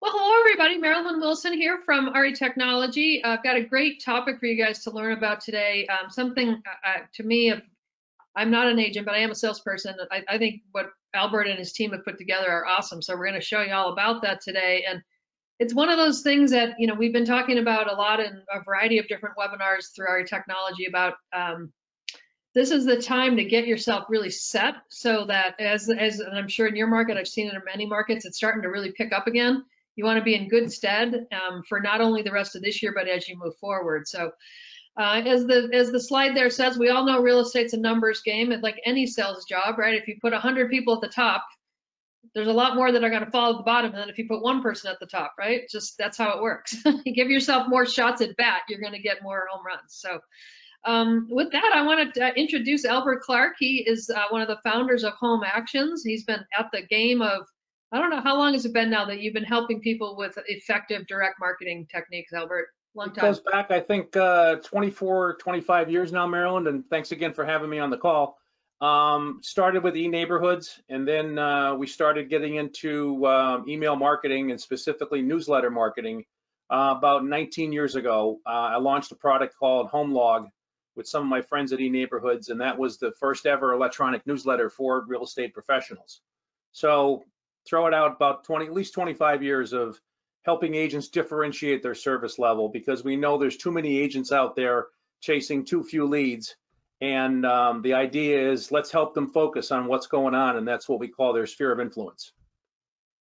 Well, hello everybody. Marilyn Wilson here from RE Technology. I've got a great topic for you guys to learn about today. Um, something uh, uh, to me, I'm not an agent, but I am a salesperson. I, I think what Albert and his team have put together are awesome. So we're going to show you all about that today. And it's one of those things that you know we've been talking about a lot in a variety of different webinars through RE Technology about. Um, this is the time to get yourself really set so that as as and I'm sure in your market, I've seen it in many markets, it's starting to really pick up again you want to be in good stead um, for not only the rest of this year, but as you move forward. So uh, as the as the slide there says, we all know real estate's a numbers game. It's like any sales job, right? If you put 100 people at the top, there's a lot more that are going to fall at the bottom than if you put one person at the top, right? Just that's how it works. you give yourself more shots at bat, you're going to get more home runs. So um, with that, I want to uh, introduce Albert Clark. He is uh, one of the founders of HomeActions. He's been at the game of I don't know how long has it been now that you've been helping people with effective direct marketing techniques, Albert? Long It time. goes back, I think, uh, 24, 25 years now, Marilyn, and thanks again for having me on the call. Um, started with e-neighborhoods, and then uh, we started getting into um, email marketing and specifically newsletter marketing uh, about 19 years ago. Uh, I launched a product called HomeLog with some of my friends at e-neighborhoods, and that was the first ever electronic newsletter for real estate professionals. So throw it out about 20, at least 25 years of helping agents differentiate their service level because we know there's too many agents out there chasing too few leads. And um, the idea is let's help them focus on what's going on. And that's what we call their sphere of influence.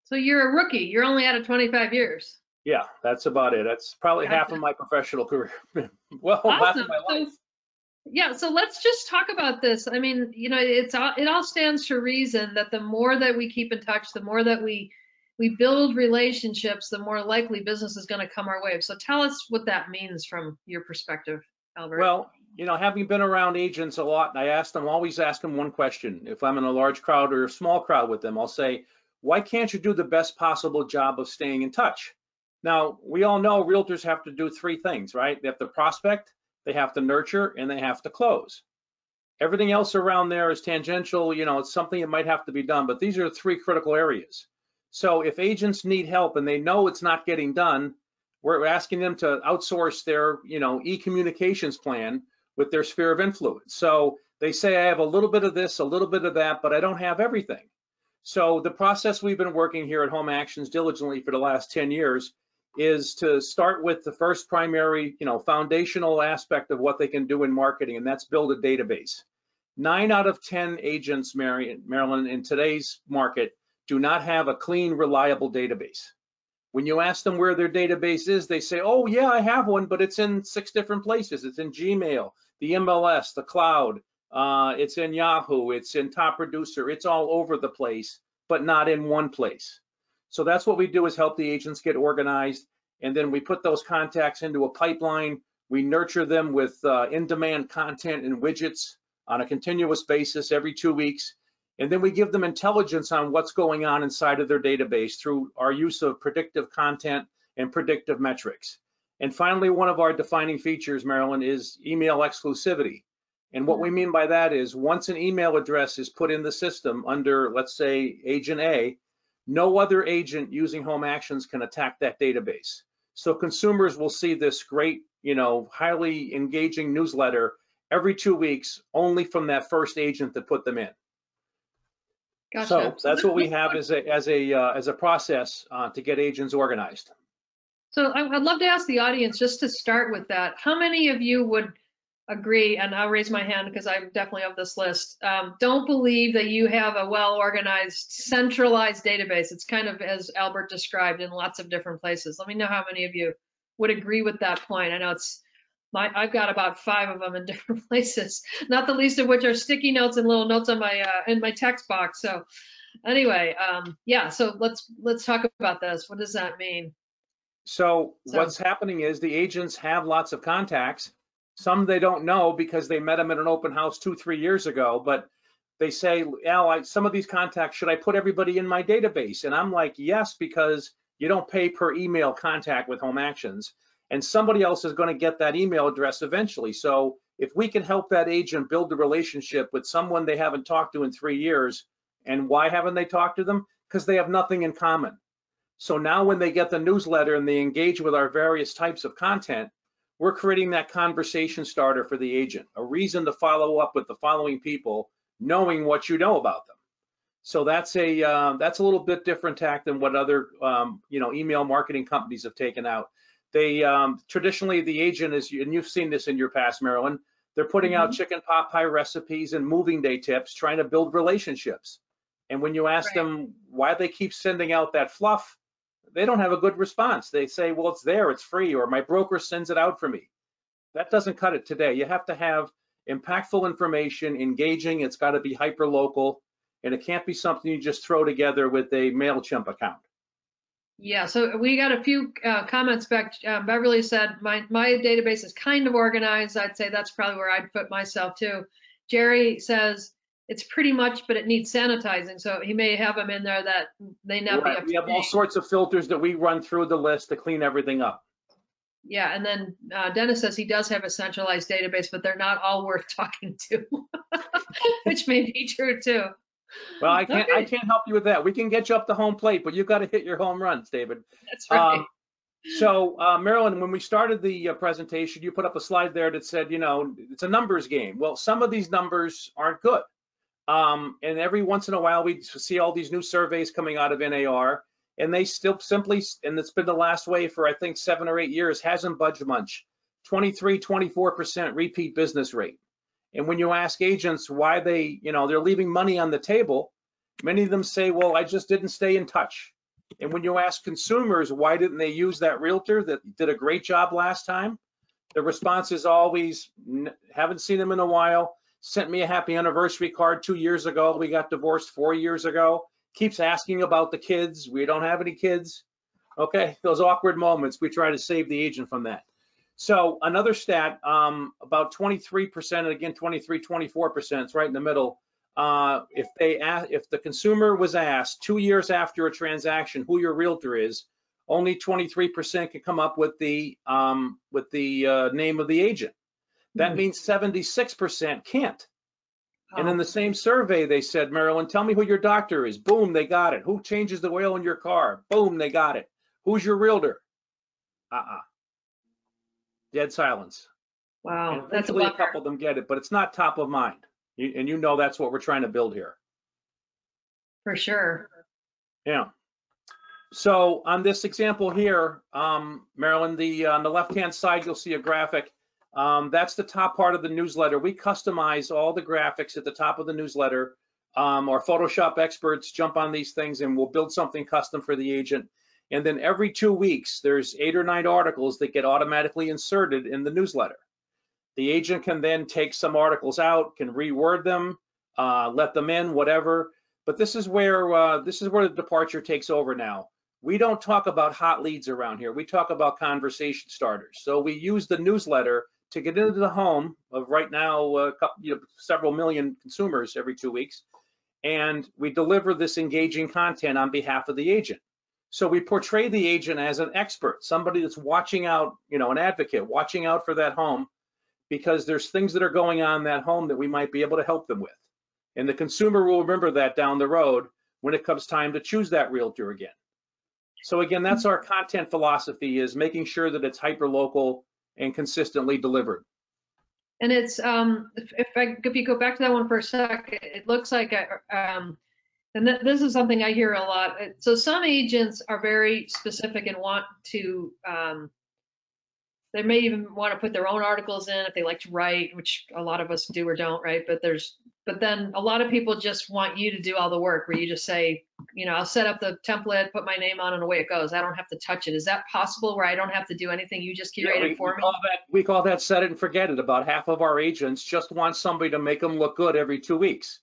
So you're a rookie. You're only out of 25 years. Yeah, that's about it. That's probably half of my professional career. well, half of my life. So, yeah, so let's just talk about this. I mean, you know, it's all, it all stands to reason that the more that we keep in touch, the more that we we build relationships, the more likely business is going to come our way. So tell us what that means from your perspective, Albert. Well, you know, having been around agents a lot, I ask them, always ask them one question. If I'm in a large crowd or a small crowd with them, I'll say, why can't you do the best possible job of staying in touch? Now, we all know realtors have to do three things, right? They have to prospect, they have to nurture, and they have to close. Everything else around there is tangential, you know, it's something that might have to be done, but these are three critical areas. So if agents need help and they know it's not getting done, we're asking them to outsource their, you know, e-communications plan with their sphere of influence. So they say, I have a little bit of this, a little bit of that, but I don't have everything. So the process we've been working here at HomeActions diligently for the last 10 years is to start with the first primary, you know, foundational aspect of what they can do in marketing, and that's build a database. Nine out of 10 agents, Mary, Marilyn, in today's market do not have a clean, reliable database. When you ask them where their database is, they say, oh yeah, I have one, but it's in six different places. It's in Gmail, the MLS, the cloud, uh, it's in Yahoo, it's in Top Producer, it's all over the place, but not in one place. So that's what we do is help the agents get organized. And then we put those contacts into a pipeline. We nurture them with uh, in-demand content and widgets on a continuous basis every two weeks. And then we give them intelligence on what's going on inside of their database through our use of predictive content and predictive metrics. And finally, one of our defining features, Marilyn, is email exclusivity. And what we mean by that is once an email address is put in the system under, let's say, agent A, no other agent using HomeActions can attack that database. So consumers will see this great, you know, highly engaging newsletter every two weeks only from that first agent that put them in. Gotcha. So that's what we have as a as a uh, as a process uh, to get agents organized. So I'd love to ask the audience just to start with that. How many of you would agree, and I'll raise my hand because I'm definitely of this list, um, don't believe that you have a well-organized, centralized database? It's kind of as Albert described in lots of different places. Let me know how many of you would agree with that point. I know it's my, I've got about five of them in different places, not the least of which are sticky notes and little notes on my uh, in my text box. So anyway, um, yeah. So let's let's talk about this. What does that mean? So So- what's happening is the agents have lots of contacts. Some they don't know because they met them at an open house two, three years ago, but they say, Al, I, some of these contacts, should I put everybody in my database? And I'm like, yes, because you don't pay per email contact with HomeActions. And somebody else is going to get that email address eventually. So If we can help that agent build a relationship with someone they haven't talked to in three years, and why haven't they talked to them? Because they have nothing in common. So now when they get the newsletter and they engage with our various types of content, we're creating that conversation starter for the agent, a reason to follow up with the following people, knowing what you know about them. So that's a uh, that's a little bit different tack than what other um, you know email marketing companies have taken out. They um, traditionally the agent is, and you've seen this in your past, Marilyn. They're putting out Mhm. chicken pot pie recipes and moving day tips, trying to build relationships. And when you ask Right. them why they keep sending out that fluff, they don't have a good response. They say, well, it's there, it's free, or my broker sends it out for me. That doesn't cut it today. You have to have impactful information, engaging, it's got to be hyper local, and it can't be something you just throw together with a MailChimp account. Yeah, so we got a few uh, comments back. Uh, Beverly said, my, my database is kind of organized. I'd say that's probably where I'd put myself too. Jerry says, it's pretty much, but it needs sanitizing. So he may have them in there that they not be up We to have all sorts of filters that we run through the list to clean everything up. Yeah, and then uh, Dennis says he does have a centralized database, but they're not all worth talking to, which may be true too. Well, I can't, I can't help you with that. We can get you up the home plate, but you've got to hit your home runs, David. That's right. Um, So, uh, Marilyn, when we started the uh, presentation, you put up a slide there that said, you know, it's a numbers game. Well, some of these numbers aren't good. Um, and every once in a while, we see all these new surveys coming out of NAR, and they still simply, and it's been the last way for, I think, seven or eight years, hasn't budged much. 23, 24% repeat business rate. And when you ask agents why they, you know, they're leaving money on the table, many of them say, well, I just didn't stay in touch. And when you ask consumers, why didn't they use that realtor that did a great job last time? The response is always, haven't seen them in a while, sent me a happy anniversary card two years ago, we got divorced four years ago, keeps asking about the kids, we don't have any kids. Okay, those awkward moments, we try to save the agent from that. So another stat, um, about 23%, and again, 23, 24%, it's right in the middle, uh, if they ask, if the consumer was asked two years after a transaction who your realtor is, only 23% can come up with the um, with the uh, name of the agent. That Hmm. means 76% can't. And in the same survey, they said, Marilyn, tell me who your doctor is. Boom, they got it. Who changes the oil in your car? Boom, they got it. Who's your realtor? Uh-uh. Dead silence. wow, And that's a a couple of them get it, but it's not top of mind. You- And you know that's what we're trying to build here. For sure. Yeah. So on this example here, um, Marilyn, the, on the left-hand side, you'll see a graphic. Um, that's the top part of the newsletter. We customize all the graphics at the top of the newsletter. Um, our Photoshop experts jump on these things and we'll build something custom for the agent. And then every two weeks, there's eight or nine articles that get automatically inserted in the newsletter. The agent can then take some articles out, can reword them, uh, let them in, whatever. But this is where uh, this is where the departure takes over now. We don't talk about hot leads around here. We talk about conversation starters. So we use the newsletter to get into the home of right now uh, a couple, you know, several million consumers every two weeks, and we deliver this engaging content on behalf of the agent. So we portray the agent as an expert, somebody that's watching out, you know, an advocate, watching out for that home, because there's things that are going on in that home that we might be able to help them with. And the consumer will remember that down the road when it comes time to choose that realtor again. So again, that's our content philosophy is making sure that it's hyper local and consistently delivered. And it's, um, if if I, if you go back to that one for a sec, it looks like, a, um, and th- this is something I hear a lot. So some agents are very specific and want to, um, they may even want to put their own articles in if they like to write, which a lot of us do or don't, right? But there's, but then a lot of people just want you to do all the work where you just say, you know, I'll set up the template, put my name on and away it goes. I don't have to touch it. Is that possible where I don't have to do anything? You just curate Yeah, we, it for we me? call that we call that set it and forget it. About half of our agents just want somebody to make them look good every two weeks,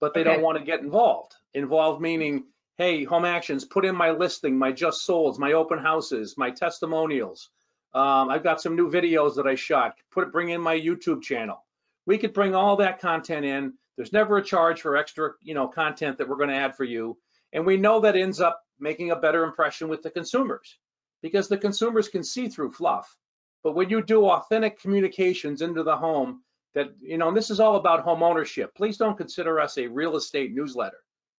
but they Okay. don't want to get involved. Involved meaning, hey, HomeActions, put in my listing, my just solds, my open houses, my testimonials. Um, I've got some new videos that I shot. Put bring in my YouTube channel. We could bring all that content in. There's never a charge for extra, you know, content that we're going to add for you, and we know that ends up making a better impression with the consumers because the consumers can see through fluff. But when you do authentic communications into the home, that, you know, and this is all about home ownership. Please don't consider us a real estate newsletter.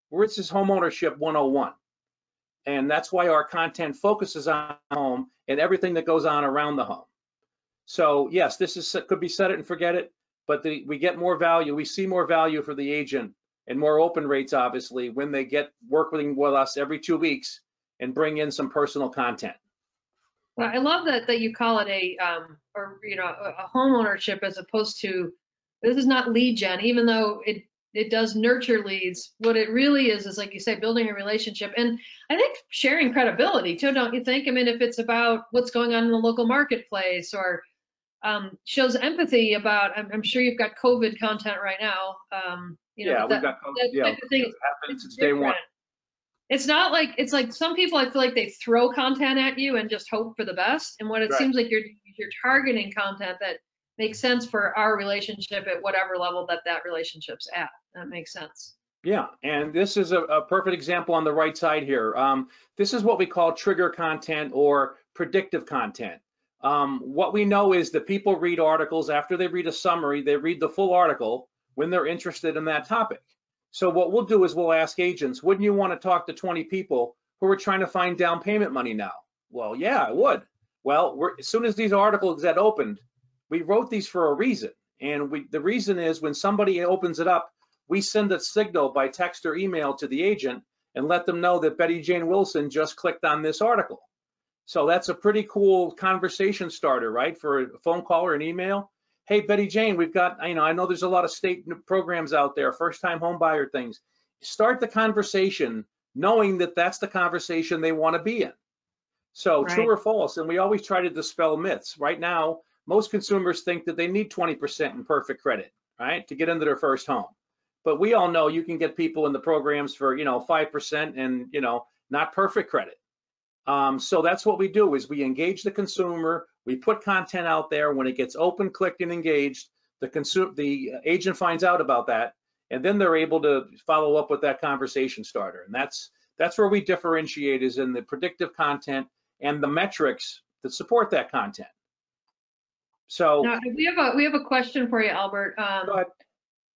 We're it's home ownership 101. And that's why our content focuses on home and everything that goes on around the home. So yes, this is could be set it and forget it, but the, we get more value. We see more value for the agent and more open rates, obviously, when they get working with us every two weeks and bring in some personal content. Well, I love that that you call it a um, or you know a, home ownership as opposed to this is not lead gen, even though it it does nurture leads. What it really is is like you say, building a relationship, and I think sharing credibility too. Don't you think? I mean, if it's about what's going on in the local marketplace or um, shows empathy about. I'm, I'm, sure you've got COVID content right now. Um, you know, yeah, that, we've got COVID. Yeah, type thing, it's happened since day one. It's not like it's like some people. I feel like they throw content at you and just hope for the best. And what it Right. seems like you're you're targeting content that makes sense for our relationship at whatever level that that relationship's at. That makes sense. Yeah, and this is a, a perfect example on the right side here. Um, this is what we call trigger content or predictive content. Um, what we know is that people read articles after they read a summary, they read the full article when they're interested in that topic. So what we'll do is we'll ask agents, wouldn't you want to talk to 20 people who are trying to find down payment money now? Well, yeah, I would. Well, as soon as these articles get opened, we wrote these for a reason. And we, the reason is when somebody opens it up, we send a signal by text or email to the agent and let them know that Betty Jane Wilson just clicked on this article. So that's a pretty cool conversation starter, right? For a phone call or an email. Hey, Betty Jane, we've got, you know, I know there's a lot of state programs out there, first time home buyer things. Start the conversation knowing that that's the conversation they want to be in. So Right. true or false, and we always try to dispel myths. Right now, most consumers think that they need 20% in perfect credit, right, to get into their first home. But we all know you can get people in the programs for, you know, 5% and, you know, not perfect credit. Um, so that's what we do is we engage the consumer, we put content out there. When it gets open, clicked, and engaged, the consumer, the agent finds out about that, and then they're able to follow up with that conversation starter. And that's that's where we differentiate is in the predictive content and the metrics that support that content. So Now we have a we have a question for you, Albert. Um, Go ahead.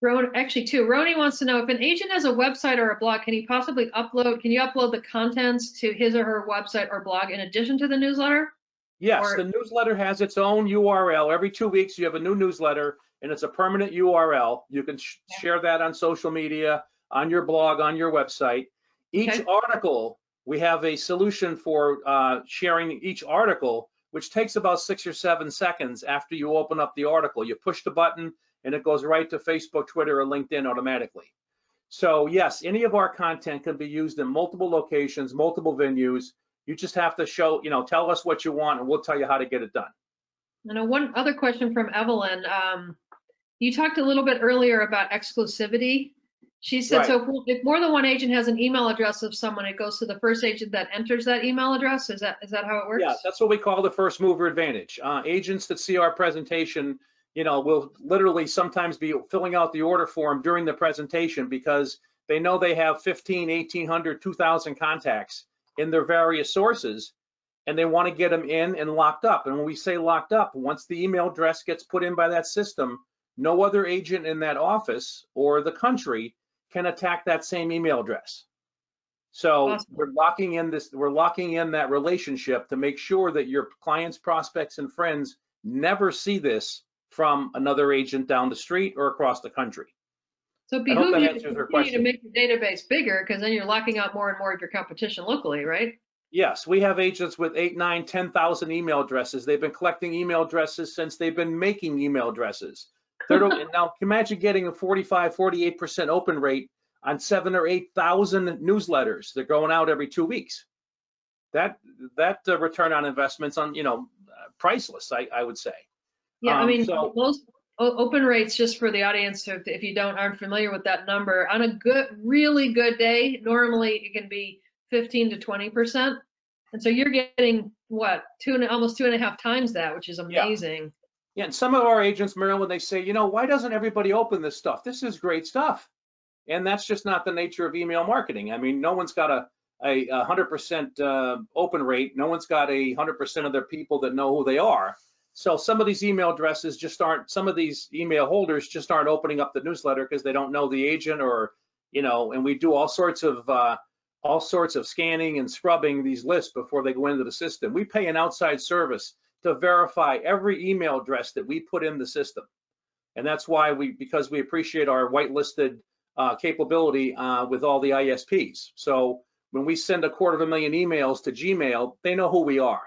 Ron, actually, too, Roni wants to know if an agent has a website or a blog, can he possibly upload? Can you upload the contents to his or her website or blog in addition to the newsletter? Yes, Or- the newsletter has its own URL. Every two weeks, you have a new newsletter, and it's a permanent URL. You can sh- Yeah. share that on social media, on your blog, on your website. Each Okay. article, we have a solution for uh, sharing each article, which takes about six or seven seconds after you open up the article. You push the button, and it goes right to Facebook, Twitter, or LinkedIn automatically. So yes, any of our content can be used in multiple locations, multiple venues. You just have to show, you know, tell us what you want and we'll tell you how to get it done. And one other question from Evelyn. Um, you talked a little bit earlier about exclusivity. She said, so if- if more than one agent has an email address of someone, it goes to the first agent that enters that email address. Is that is that how it works? Yeah, that's what we call the first mover advantage. Uh, agents that see our presentation, you know, will literally sometimes be filling out the order form during the presentation because they know they have 15, 1800, 2000 contacts in their various sources and they want to get them in and locked up. And when we say locked up, once the email address gets put in by that system, no other agent in that office or the country can attack that same email address. So Awesome. we're locking in this, we're locking in that relationship to make sure that your clients, prospects, and friends never see this from another agent down the street or across the country. So it I hope behooves you to continue to make your database bigger because then you're locking out more and more of your competition locally, right? Yes, we have agents with eight, nine, 10,000 email addresses. They've been collecting email addresses since they've been making email addresses. They're- now imagine getting a 45, 48% open rate on seven or 8,000 newsletters. They're going out every two weeks. That, that uh, return on investments on, you know, uh, priceless, I, I would say. Yeah, I Um, mean, so- most open rates, just for the audience, if, if you don't aren't familiar with that number, on a good, really good day, normally it can be 15 to 20 percent, and so you're getting what two and almost two and a half times that, which is amazing. Yeah, and some of our agents, Marilyn, they say, you know, why doesn't everybody open this stuff? This is great stuff. And that's just not the nature of email marketing. I mean, no one's got a, a, a 100% uh, open rate. No one's got a 100% of their people that know who they are. So some of these email addresses just aren't, some of these email holders just aren't opening up the newsletter because they don't know the agent or, you know, and we do all sorts of, uh, all sorts of scanning and scrubbing these lists before they go into the system. We pay an outside service to verify every email address that we put in the system. And that's why we, because we appreciate our whitelisted uh, capability uh, with all the ISPs. So when we send a quarter of a million emails to Gmail, they know who we are.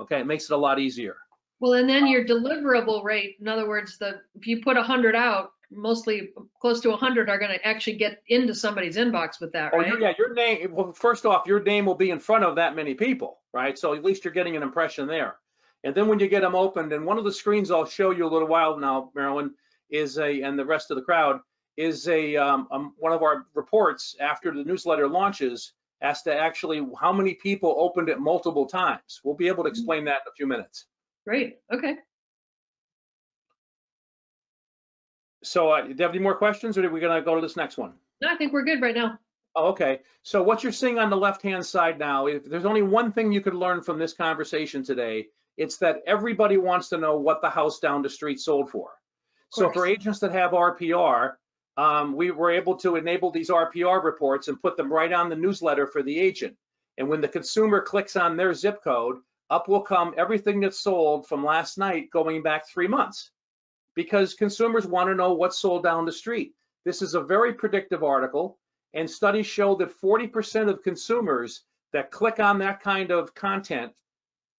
Okay, it makes it a lot easier. Well, and then your deliverable rate, in other words, the, if you put a hundred out, mostly close to a hundred are gonna actually get into somebody's inbox with that, Oh, right? your- yeah, your name, well, first off, your name will be in front of that many people, right? So at least you're getting an impression there. And then when you get them opened, and one of the screens I'll show you a little while now, Marilyn, is a, and the rest of the crowd, is a, um, um, one of our reports after the newsletter launches as to actually how many people opened it multiple times. We'll be able to explain that in a few minutes. Great, okay. So, uh, do you have any more questions, or are we gonna go to this next one? No, I think we're good right now. Oh, okay. So what you're seeing on the left-hand side now, if there's only one thing you could learn from this conversation today, it's that everybody wants to know what the house down the street sold for. So for agents that have RPR, um, we were able to enable these RPR reports and put them right on the newsletter for the agent. And when the consumer clicks on their zip code, up will come everything that's sold from last night going back three months. Because consumers want to know what's sold down the street. This is a very predictive article and studies show that 40% of consumers that click on that kind of content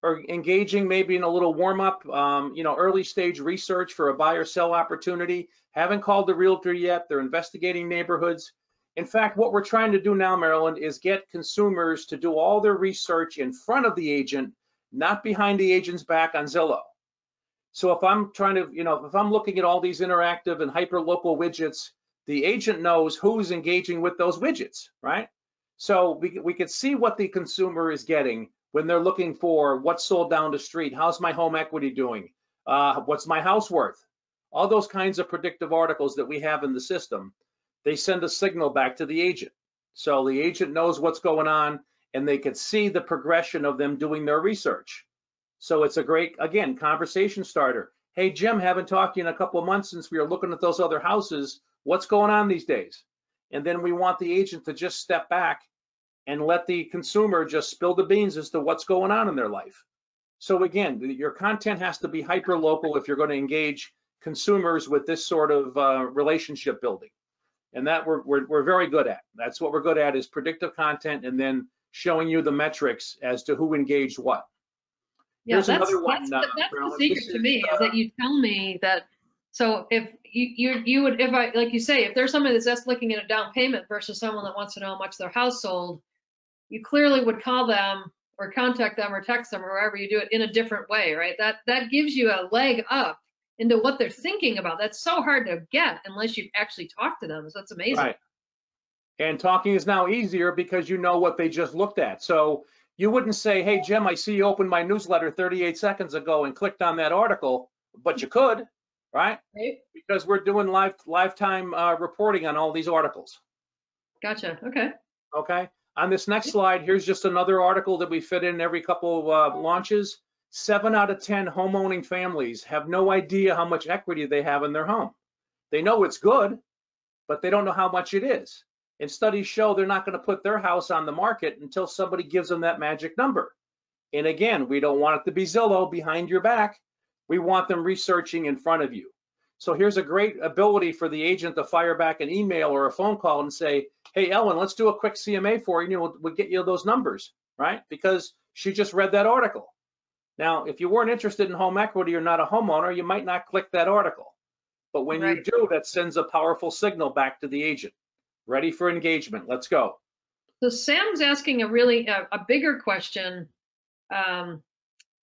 are engaging maybe in a little warm up, um, you know, early stage research for a buy or sell opportunity, haven't called the realtor yet, they're investigating neighborhoods. In fact, what we're trying to do now, Marilyn, is get consumers to do all their research in front of the agent, not behind the agent's back on Zillow. So if I'm trying to, you know, if I'm looking at all these interactive and hyper local widgets, the agent knows who's engaging with those widgets, right? So we, we could see what the consumer is getting when they're looking for what's sold down the street, how's my home equity doing, uh, what's my house worth, all those kinds of predictive articles that we have in the system, they send a signal back to the agent. So the agent knows what's going on and they could see the progression of them doing their research. So it's a great, again, conversation starter. Hey, Jim, haven't talked to you in a couple of months since we were looking at those other houses. What's going on these days? And then we want the agent to just step back and let the consumer just spill the beans as to what's going on in their life. So again, your content has to be hyper local if you're going to engage consumers with this sort of uh, relationship building. And that we're, we're, we're very good at. That's what we're good at is predictive content and then showing you the metrics as to who engaged what. Yeah, Here's that's, another one, that's, the- uh, that's the secret to me, is that you tell me that, so if you, you, you would, if I, like you say, if there's somebody that's just looking at a down payment versus someone that wants to know how much their house sold, you clearly would call them or contact them or text them or wherever you do it in a different way, right? That, that gives you a leg up into what they're thinking about. That's so hard to get unless you actually talk to them. So that's amazing. Right. And talking is now easier because you know what they just looked at. So you wouldn't say, hey, Jim, I see you opened my newsletter 38 seconds ago and clicked on that article, but you could, right? Right? Because we're doing live lifetime uh, reporting on all these articles. Gotcha. Okay. Okay. On this next slide, here's just another article that we fit in every couple of uh, launches. Seven out of 10 homeowning families have no idea how much equity they have in their home. They know it's good, but they don't know how much it is. And studies show they're not going to put their house on the market until somebody gives them that magic number. And again, we don't want it to be Zillow behind your back. We want them researching in front of you. So here's a great ability for the agent to fire back an email or a phone call and say, hey, Ellen, let's do a quick CMA for you. You know, we'll, we'll get you those numbers, right? Because she just read that article. Now, if you weren't interested in home equity or not a homeowner, you might not click that article. But when you do, that sends a powerful signal back to the agent. Ready for engagement. Let's go. So Sam's asking a really a, a bigger question. Um,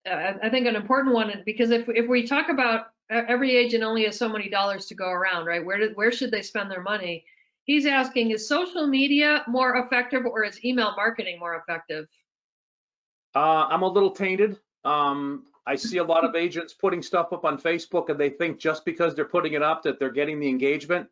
I, I think an important one because if if we talk about every agent only has so many dollars to go around, right? Where did where should they spend their money? He's asking, is social media more effective or is email marketing more effective? Uh, I'm a little tainted. Um, I see a lot of agents putting stuff up on Facebook and they think just because they're putting it up that they're getting the engagement.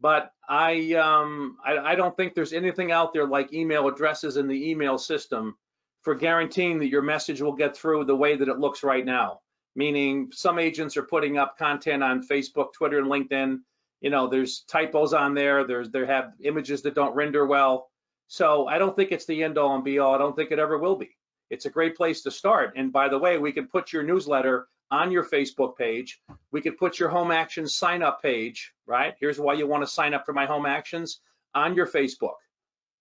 But I, um, I, I don't think there's anything out there like email addresses in the email system for guaranteeing that your message will get through the way that it looks right now. Meaning some agents are putting up content on Facebook, Twitter, and LinkedIn. You know, there's typos on there. There's there have images that don't render well. So I don't think it's the end all and be all. I don't think it ever will be. It's a great place to start. And by the way, we can put your newsletter on your Facebook page. We could put your HomeActions sign up page, right? Here's why you want to sign up for my HomeActions on your Facebook.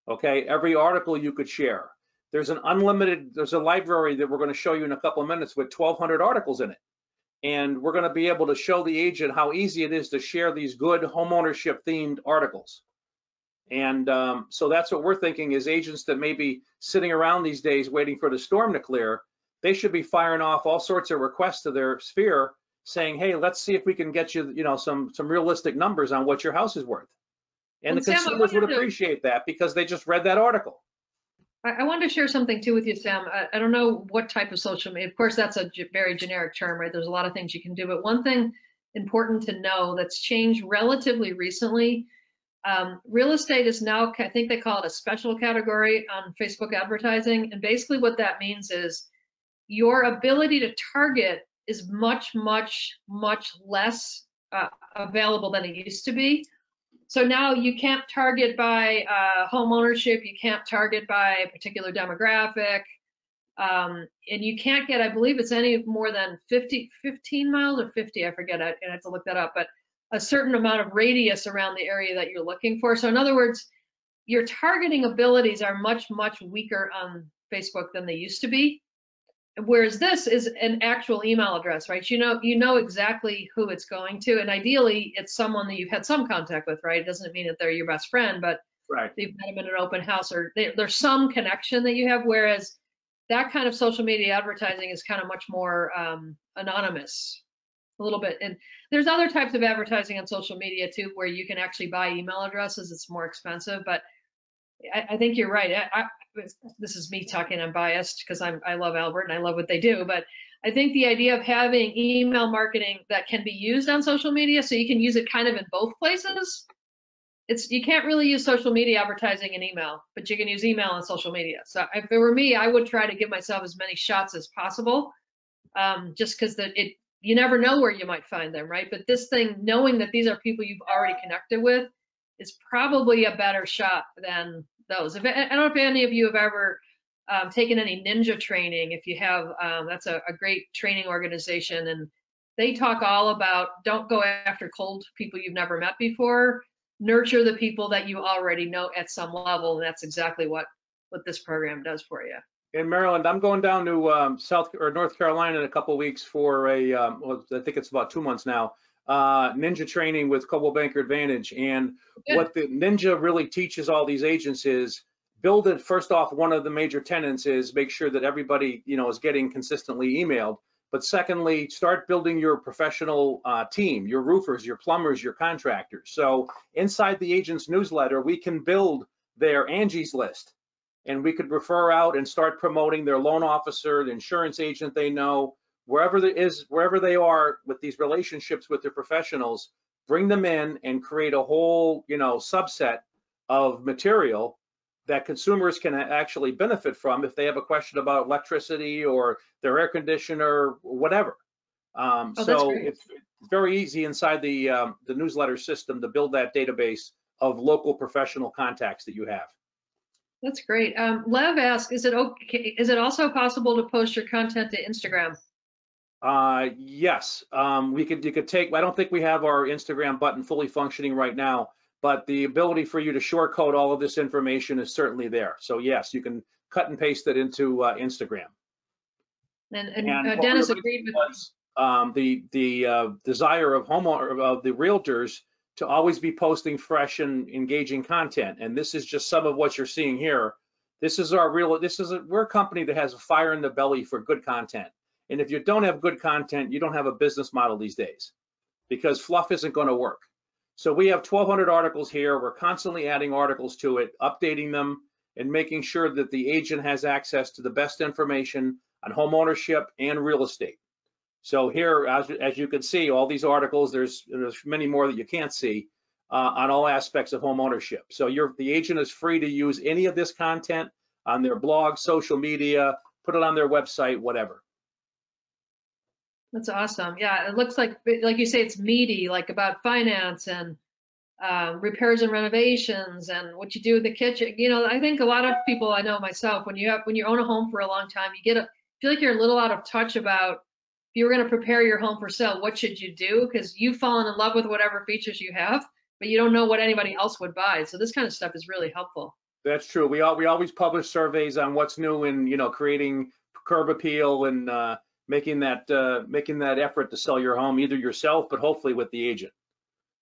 Okay, every article you could share. There's an unlimited, there's a library that we're going to show you in a couple of minutes with 1,200 articles in it. And we're going to be able to show the agent how easy it is to share these good homeownership themed articles. And um, so that's what we're thinking is agents that may be sitting around these days waiting for the storm to clear, they should be firing off all sorts of requests to their sphere saying, hey, let's see if we can get you, you know, some some realistic numbers on what your house is worth. And Well, the Sam, consumers would to- appreciate that because they just read that article. I, wanted to share something too with you, Sam. I, I don't know what type of social media. Of course, that's a very generic term, right? There's a lot of things you can do, but one thing important to know that's changed relatively recently. Um, real estate is now, I think they call it a special category on Facebook advertising, and basically what that means is your ability to target is much, much, much less uh, available than it used to be. So now you can't target by uh, home ownership, you can't target by a particular demographic, um, and you can't get, I believe it's any more than 50, 15 miles or 50, I forget, I, I have to look that up, but a certain amount of radius around the area that you're looking for. So in other words, your targeting abilities are much, much weaker on Facebook than they used to be. Whereas this is an actual email address, right? You know, you know exactly who it's going to, and ideally, it's someone that you've had some contact with, right? It doesn't mean that they're your best friend, but Right. you've met them in an open house, or they, there's some connection that you have. Whereas that kind of social media advertising is kind of much more um, anonymous, a little bit. And there's other types of advertising on social media too, where you can actually buy email addresses. It's more expensive, but I, I think you're right. I, I, this is me talking. I'm biased because I'm I love Albert and I love what they do, but I think the idea of having email marketing that can be used on social media, so you can use it kind of in both places. It's you can't really use social media advertising in email, but you can use email and social media. So if it were me, I would try to give myself as many shots as possible, um, just because that it you never know where you might find them, right? But this thing, knowing that these are people you've already connected with, is probably a better shot than those. If I don't know if any of you have ever um, taken any ninja training. If you have, um, that's a, a great training organization, and they talk all about don't go after cold people you've never met before. Nurture the people that you already know at some level, and that's exactly what what this program does for you. In Marilyn, I'm going down to um, South or North Carolina in a couple weeks for a, um, well, I think it's about two months now, uh, ninja training with Coldwell Banker Advantage. And Good. what the ninja really teaches all these agents is build it. First off, one of the major tenants is make sure that everybody, you know, is getting consistently emailed. But secondly, start building your professional uh, team, your roofers, your plumbers, your contractors. So inside the agent's newsletter, we can build their Angie's list and we could refer out and start promoting their loan officer, the insurance agent they know, wherever there is, wherever they are with these relationships with their professionals, bring them in and create a whole, you know, subset of material that consumers can actually benefit from if they have a question about electricity or their air conditioner, or whatever. Um, Oh, so it's very easy inside the um, the newsletter system to build that database of local professional contacts that you have. That's great. Um, Lev asks, is it okay? Is it also possible to post your content to Instagram? Uh, yes, um, we could, you could take, I don't think we have our Instagram button fully functioning right now, but the ability for you to short code all of this information is certainly there. So yes, you can cut and paste it into uh, Instagram. And, and And uh, Dennis agreed with. was, um, the, the uh, desire of homeowner, of the realtors to always be posting fresh and engaging content. And this is just some of what you're seeing here. This is our real, this is, a, we're a company that has a fire in the belly for good content. And if you don't have good content, you don't have a business model these days because fluff isn't going to work. So we have 1,200 articles here. We're constantly adding articles to it, updating them, and making sure that the agent has access to the best information on home ownership and real estate. So here, as, as you can see, all these articles, there's, there's many more that you can't see uh, on all aspects of home ownership. So you're, the agent is free to use any of this content on their blog, social media, put it on their website, whatever. That's awesome. Yeah, it looks like, like you say, it's meaty, like about finance and uh, repairs and renovations and what you do with the kitchen. You know, I think a lot of people I know myself, when you have, when you own a home for a long time, you get a, feel like you're a little out of touch about if you were going to prepare your home for sale, what should you do? Because you've fallen in love with whatever features you have, but you don't know what anybody else would buy. So this kind of stuff is really helpful. That's true. We all, we always publish surveys on what's new in you know, creating curb appeal and, uh, making that, uh, making that effort to sell your home, either yourself, but hopefully with the agent.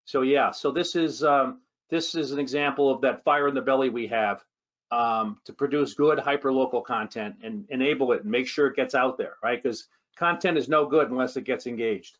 So yeah, so this is, um, this is an example of that fire in the belly we have, um, to produce good hyper-local content and enable it and make sure it gets out there, right? Because content is no good unless it gets engaged.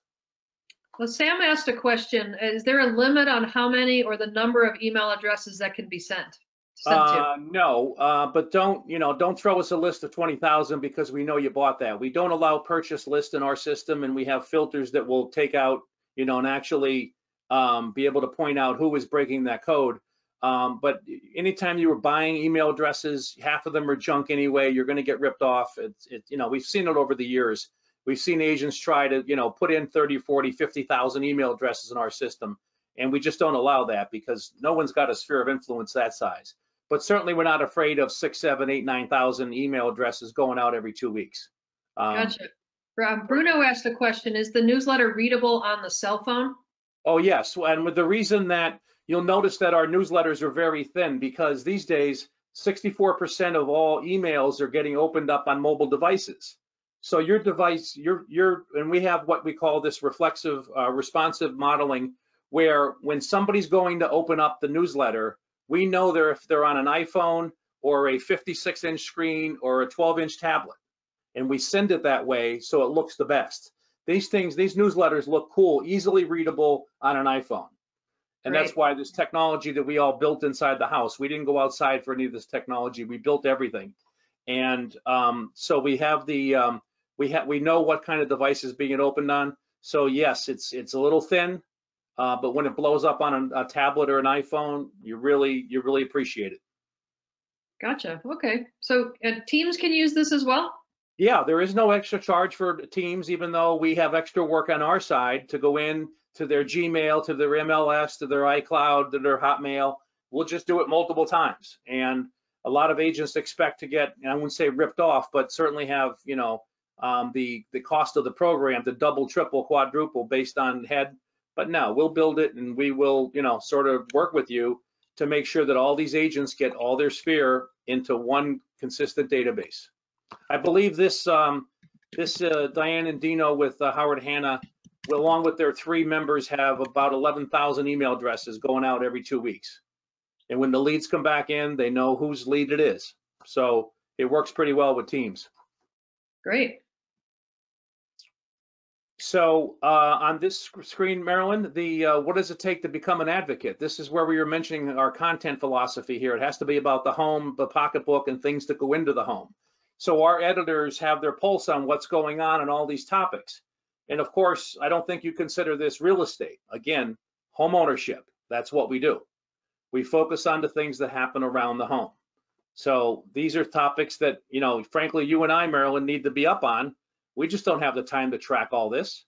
Well, Sam asked a question. Is there a limit on how many or the number of email addresses that can be sent? Uh, no, uh, but don't, you know, don't throw us a list of 20,000 because we know you bought that. We don't allow purchase list in our system and we have filters that will take out, you know, and actually um, be able to point out who is breaking that code. Um, but anytime you were buying email addresses, half of them are junk anyway, you're going to get ripped off. It's, it, you know, we've seen it over the years. We've seen agents try to, you know, put in 30, 40, 50,000 email addresses in our system. And we just don't allow that because no one's got a sphere of influence that size. But certainly we're not afraid of six, seven, eight, 9,000 email addresses going out every two weeks. Um, Gotcha. Bruno asked the question, is the newsletter readable on the cell phone? Oh, yes. And with the reason that you'll notice that our newsletters are very thin because these days, 64% of all emails are getting opened up on mobile devices. So your device, your, your, and we have what we call this reflexive, uh, responsive modeling, where when somebody's going to open up the newsletter, we know they're, if they're on an iPhone or a 56 inch screen or a 12 inch tablet. And we send it that way so it looks the best. These things, these newsletters look cool, easily readable on an iPhone. And that's why this technology that we all built inside the house, we didn't go outside for any of this technology. We built everything. And um, so we have the, um, we have, we know what kind of device is being opened on. So yes, it's, it's a little thin, uh, but when it blows up on a, a tablet or an iPhone, you really, you really appreciate it. Gotcha. Okay. So uh, Teams can use this as well? Yeah, there is no extra charge for Teams, even though we have extra work on our side to go in to their Gmail, to their MLS, to their iCloud, to their Hotmail. We'll just do it multiple times. And a lot of agents expect to get, and I wouldn't say ripped off, but certainly have, you know, um, the, the cost of the program to double, triple, quadruple based on head. But no, we'll build it and we will, you know, sort of work with you to make sure that all these agents get all their sphere into one consistent database. I believe this, um, this, uh, Diane and Dino with uh, Howard Hanna, along with their three members, have about 11,000 email addresses going out every two weeks. And when the leads come back in, they know whose lead it is. So it works pretty well with Teams. Great. So uh, on this sc- screen, Marilyn, the uh, what does it take to become an advocate? This is where we were mentioning our content philosophy here. It has to be about the home, the pocketbook, and things that go into the home. So our editors have their pulse on what's going on in all these topics. And of course, I don't think you consider this real estate. Again, home ownership. That's what we do. We focus on the things that happen around the home. So these are topics that, you know, frankly, you and I, Marilyn, need to be up on. We just don't have the time to track all this.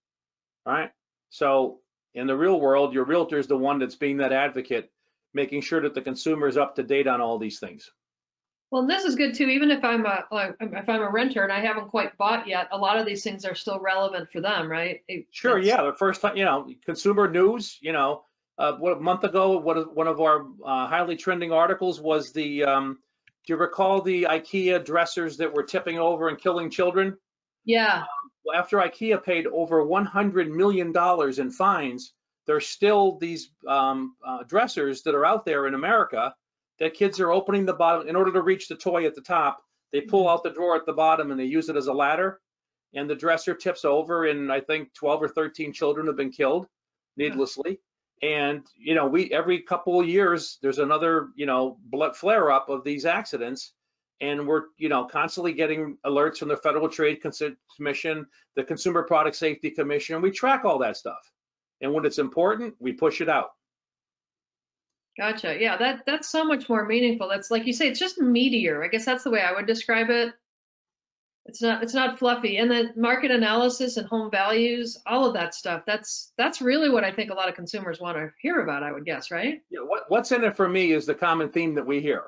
All right. So in the real world, your realtor is the one that's being that advocate, making sure that the consumer is up to date on all these things. Well, this is good too. Even if I'm a if I'm a renter and I haven't quite bought yet, a lot of these things are still relevant for them, right? It- Sure, it's- yeah, the first time, you know, consumer news, you know, uh, what, a month ago, what, one of our uh, highly trending articles was the, um, do you recall the IKEA dressers that were tipping over and killing children? Yeah. Well, after IKEA paid over 100 million dollars in fines, there's still these um, uh, dressers that are out there in America that kids are opening the bottom in order to reach the toy at the top. They pull out the drawer at the bottom and they use it as a ladder, and the dresser tips over, and I think 12 or 13 children have been killed needlessly. And you know, we every couple of years there's another you know blood flare up of these accidents and we're you know constantly getting alerts from the Federal Trade Commission, the Consumer Product Safety Commission, and we track all that stuff. And when it's important, we push it out. Gotcha. Yeah, that that's so much more meaningful. That's like you say, it's just meatier. I guess that's the way I would describe it. It's not, it's not fluffy. And then market analysis and home values, all of that stuff, that's, that's really what I think a lot of consumers want to hear about, I would guess, right? Yeah, what, what's in it for me is the common theme that we hear.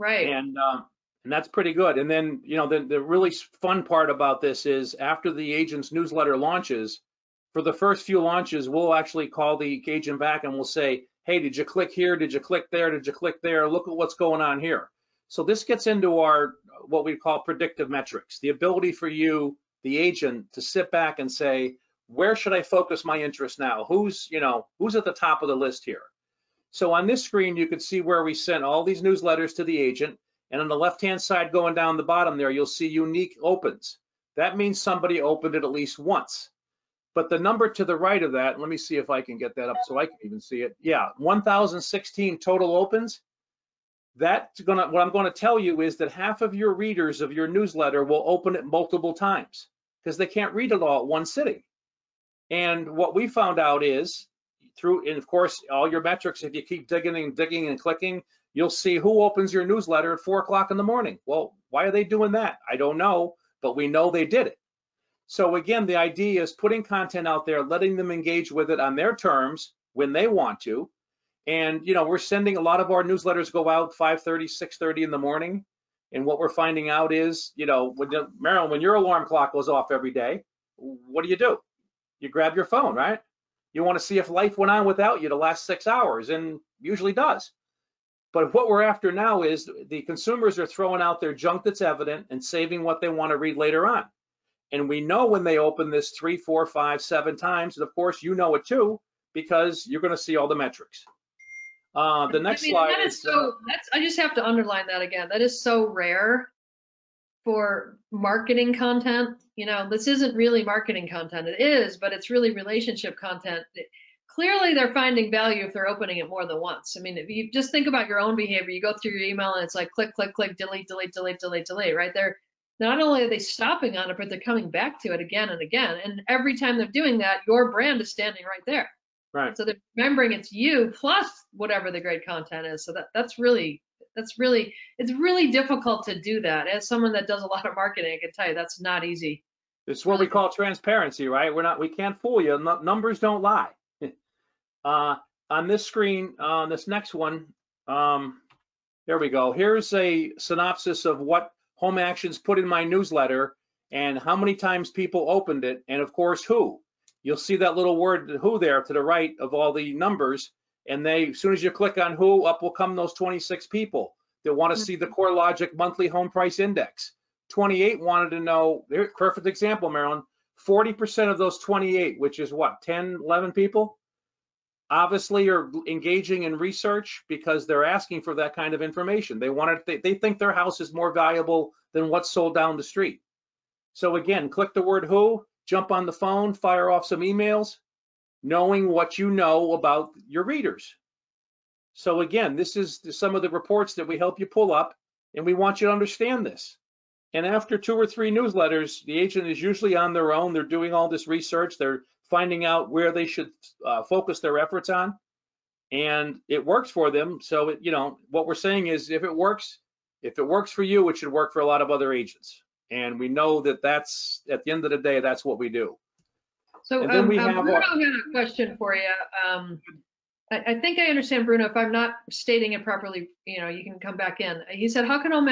Right. And, um, and that's pretty good. And then, you know, the, the really fun part about this is after the agent's newsletter launches, for the first few launches, we'll actually call the agent back and we'll say, hey, did you click here? Did you click there? Did you click there? Look at what's going on here. So this gets into our, what we call predictive metrics, the ability for you, the agent, to sit back and say, where should I focus my interest now? Who's, you know, who's at the top of the list here? So on this screen, you can see where we sent all these newsletters to the agent. And on the left-hand side going down the bottom there, you'll see unique opens. That means somebody opened it at least once. But the number to the right of that, let me see if I can get that up so I can even see it. Yeah, 1,016 total opens. That's gonna, what I'm gonna tell you is that half of your readers of your newsletter will open it multiple times because they can't read it all at one sitting. And what we found out is through, and of course, all your metrics, if you keep digging and digging and clicking, you'll see who opens your newsletter at four o'clock in the morning. Well, why are they doing that? I don't know, but we know they did it. So again, the idea is putting content out there, letting them engage with it on their terms when they want to. And, you know, we're sending a lot of our newsletters go out 5.30, 6.30 in the morning. And what we're finding out is, you know, when Marilyn, when your alarm clock goes off every day, what do you do? You grab your phone, right? You want to see if life went on without you the last six hours, and usually does. But what we're after now is the consumers are throwing out their junk that's evident and saving what they want to read later on. And we know when they open this three, four, five, seven times, and of course you know it too, because you're going to see all the metrics. Uh, the next I mean, slide that is is, so, that's, I just have to underline that again. That is so rare for marketing content. You know, this isn't really marketing content. It is, but it's really relationship content. It- Clearly, they're finding value if they're opening it more than once. I mean, if you just think about your own behavior, you go through your email and it's like click, click, click, delete, delete, delete, delete, delete, right? They're not only are they stopping on it, but they're coming back to it again and again. And every time they're doing that, your brand is standing right there. right. So they're remembering it's you plus whatever the great content is. So that that's really that's really it's really difficult to do that. As someone that does a lot of marketing, I can tell you that's not easy. It's what we call transparency, right? We're not, we can't fool you. Nu- Numbers don't lie. Uh, on this screen, on this next one, um, there we go. Here's a synopsis of what HomeActions put in my newsletter and how many times people opened it, and of course, who. You'll see that little word who there to the right of all the numbers, and they, as soon as you click on who, up will come those 26 people that want to see the mm-hmm. CoreLogic monthly home price index. 28 wanted to know, perfect example, Marilyn, 40% of those 28, which is what, 10, 11 people? Obviously are engaging in research because they're asking for that kind of information. They want it, they, they think their house is more valuable than what's sold down the street. So again, click the word who, jump on the phone, fire off some emails, knowing what you know about your readers. So again, this is some of the reports that we help you pull up, and we want you to understand this. And after two or three newsletters, the agent is usually on their own. They're doing all this research. They're finding out where they should uh, focus their efforts on, and it works for them. So, it, you know, what we're saying is, if it works, if it works for you, it should work for a lot of other agents. And we know that that's at the end of the day, that's what we do. So And then um, we um, have Bruno our- had a question for you. Um, I, I think I understand, Bruno. If I'm not stating it properly, you know, you can come back in. He said, "How can Home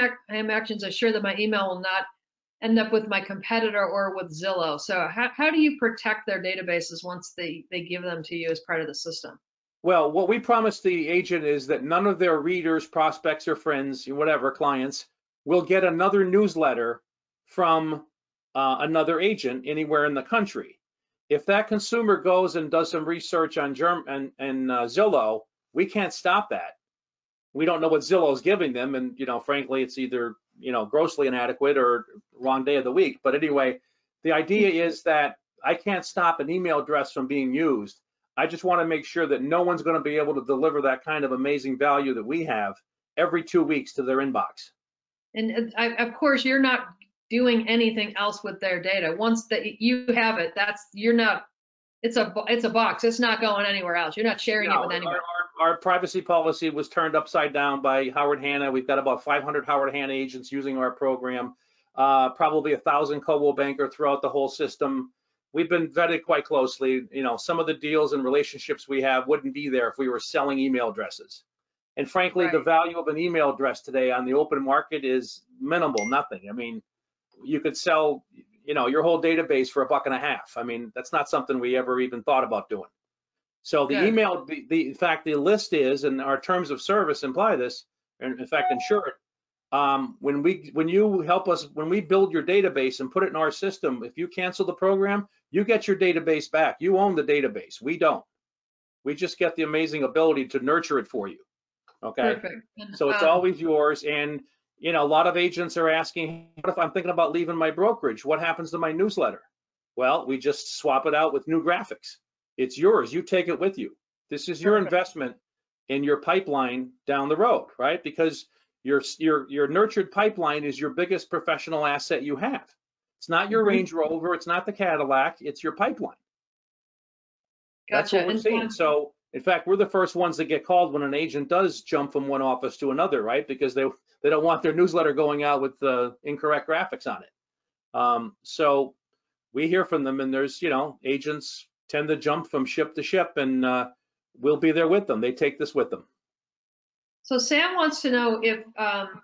Actions assure that my email will not end up with my competitor or with Zillow?" So how, how do you protect their databases once they they give them to you as part of the system? Well, what we promise the agent is that none of their readers, prospects, or friends, whatever clients, will get another newsletter from uh, another agent anywhere in the country. If that consumer goes and does some research on Germ and, and uh, Zillow, we can't stop that. We don't know what Zillow is giving them, and you know, frankly, it's either you know grossly inadequate or wrong day of the week. But anyway, the idea is that I can't stop an email address from being used. I just want to make sure that no one's going to be able to deliver that kind of amazing value that we have every two weeks to their inbox. And uh, of course, you're not doing anything else with their data. Once that you have it, that's you're not. It's a it's a box. It's not going anywhere else. You're not sharing it No, with our, anyone. our, our privacy policy was turned upside down by Howard Hanna. We've got about 500 Howard Hanna agents using our program. uh, probably a thousand Coldwell Banker throughout the whole system. We've been vetted quite closely. You know, some of the deals and relationships we have wouldn't be there if we were selling email addresses. And frankly, the value of an email address today on the open market is minimal, nothing. I mean, you could sell, you know, your whole database for a buck and a half. I mean, that's not something we ever even thought about doing. So the email, the, the, in fact, the list is, and our terms of service imply this, and in fact, ensure it. Um, when we, when you help us, when we build your database and put it in our system, if you cancel the program, you get your database back. You own the database. We don't. We just get the amazing ability to nurture it for you. Okay. Perfect. So it's um, always yours. And, you know, a lot of agents are asking, what if I'm thinking about leaving my brokerage? What happens to my newsletter? Well, we just swap it out with new graphics. It's yours. You take it with you. This is your Perfect. investment in your pipeline down the road, right? Because your, your, your nurtured pipeline is your biggest professional asset you have. It's not your Mhm. Range Rover. It's not the Cadillac. It's your pipeline. Gotcha. That's what we're seeing. um, So in fact, we're the first ones that get called when an agent does jump from one office to another, right? Because they, they don't want their newsletter going out with the incorrect graphics on it. Um, so we hear from them and there's, you know, agents tend to jump from ship to ship and, uh, we'll be there with them. They take this with them. So Sam wants to know if, um,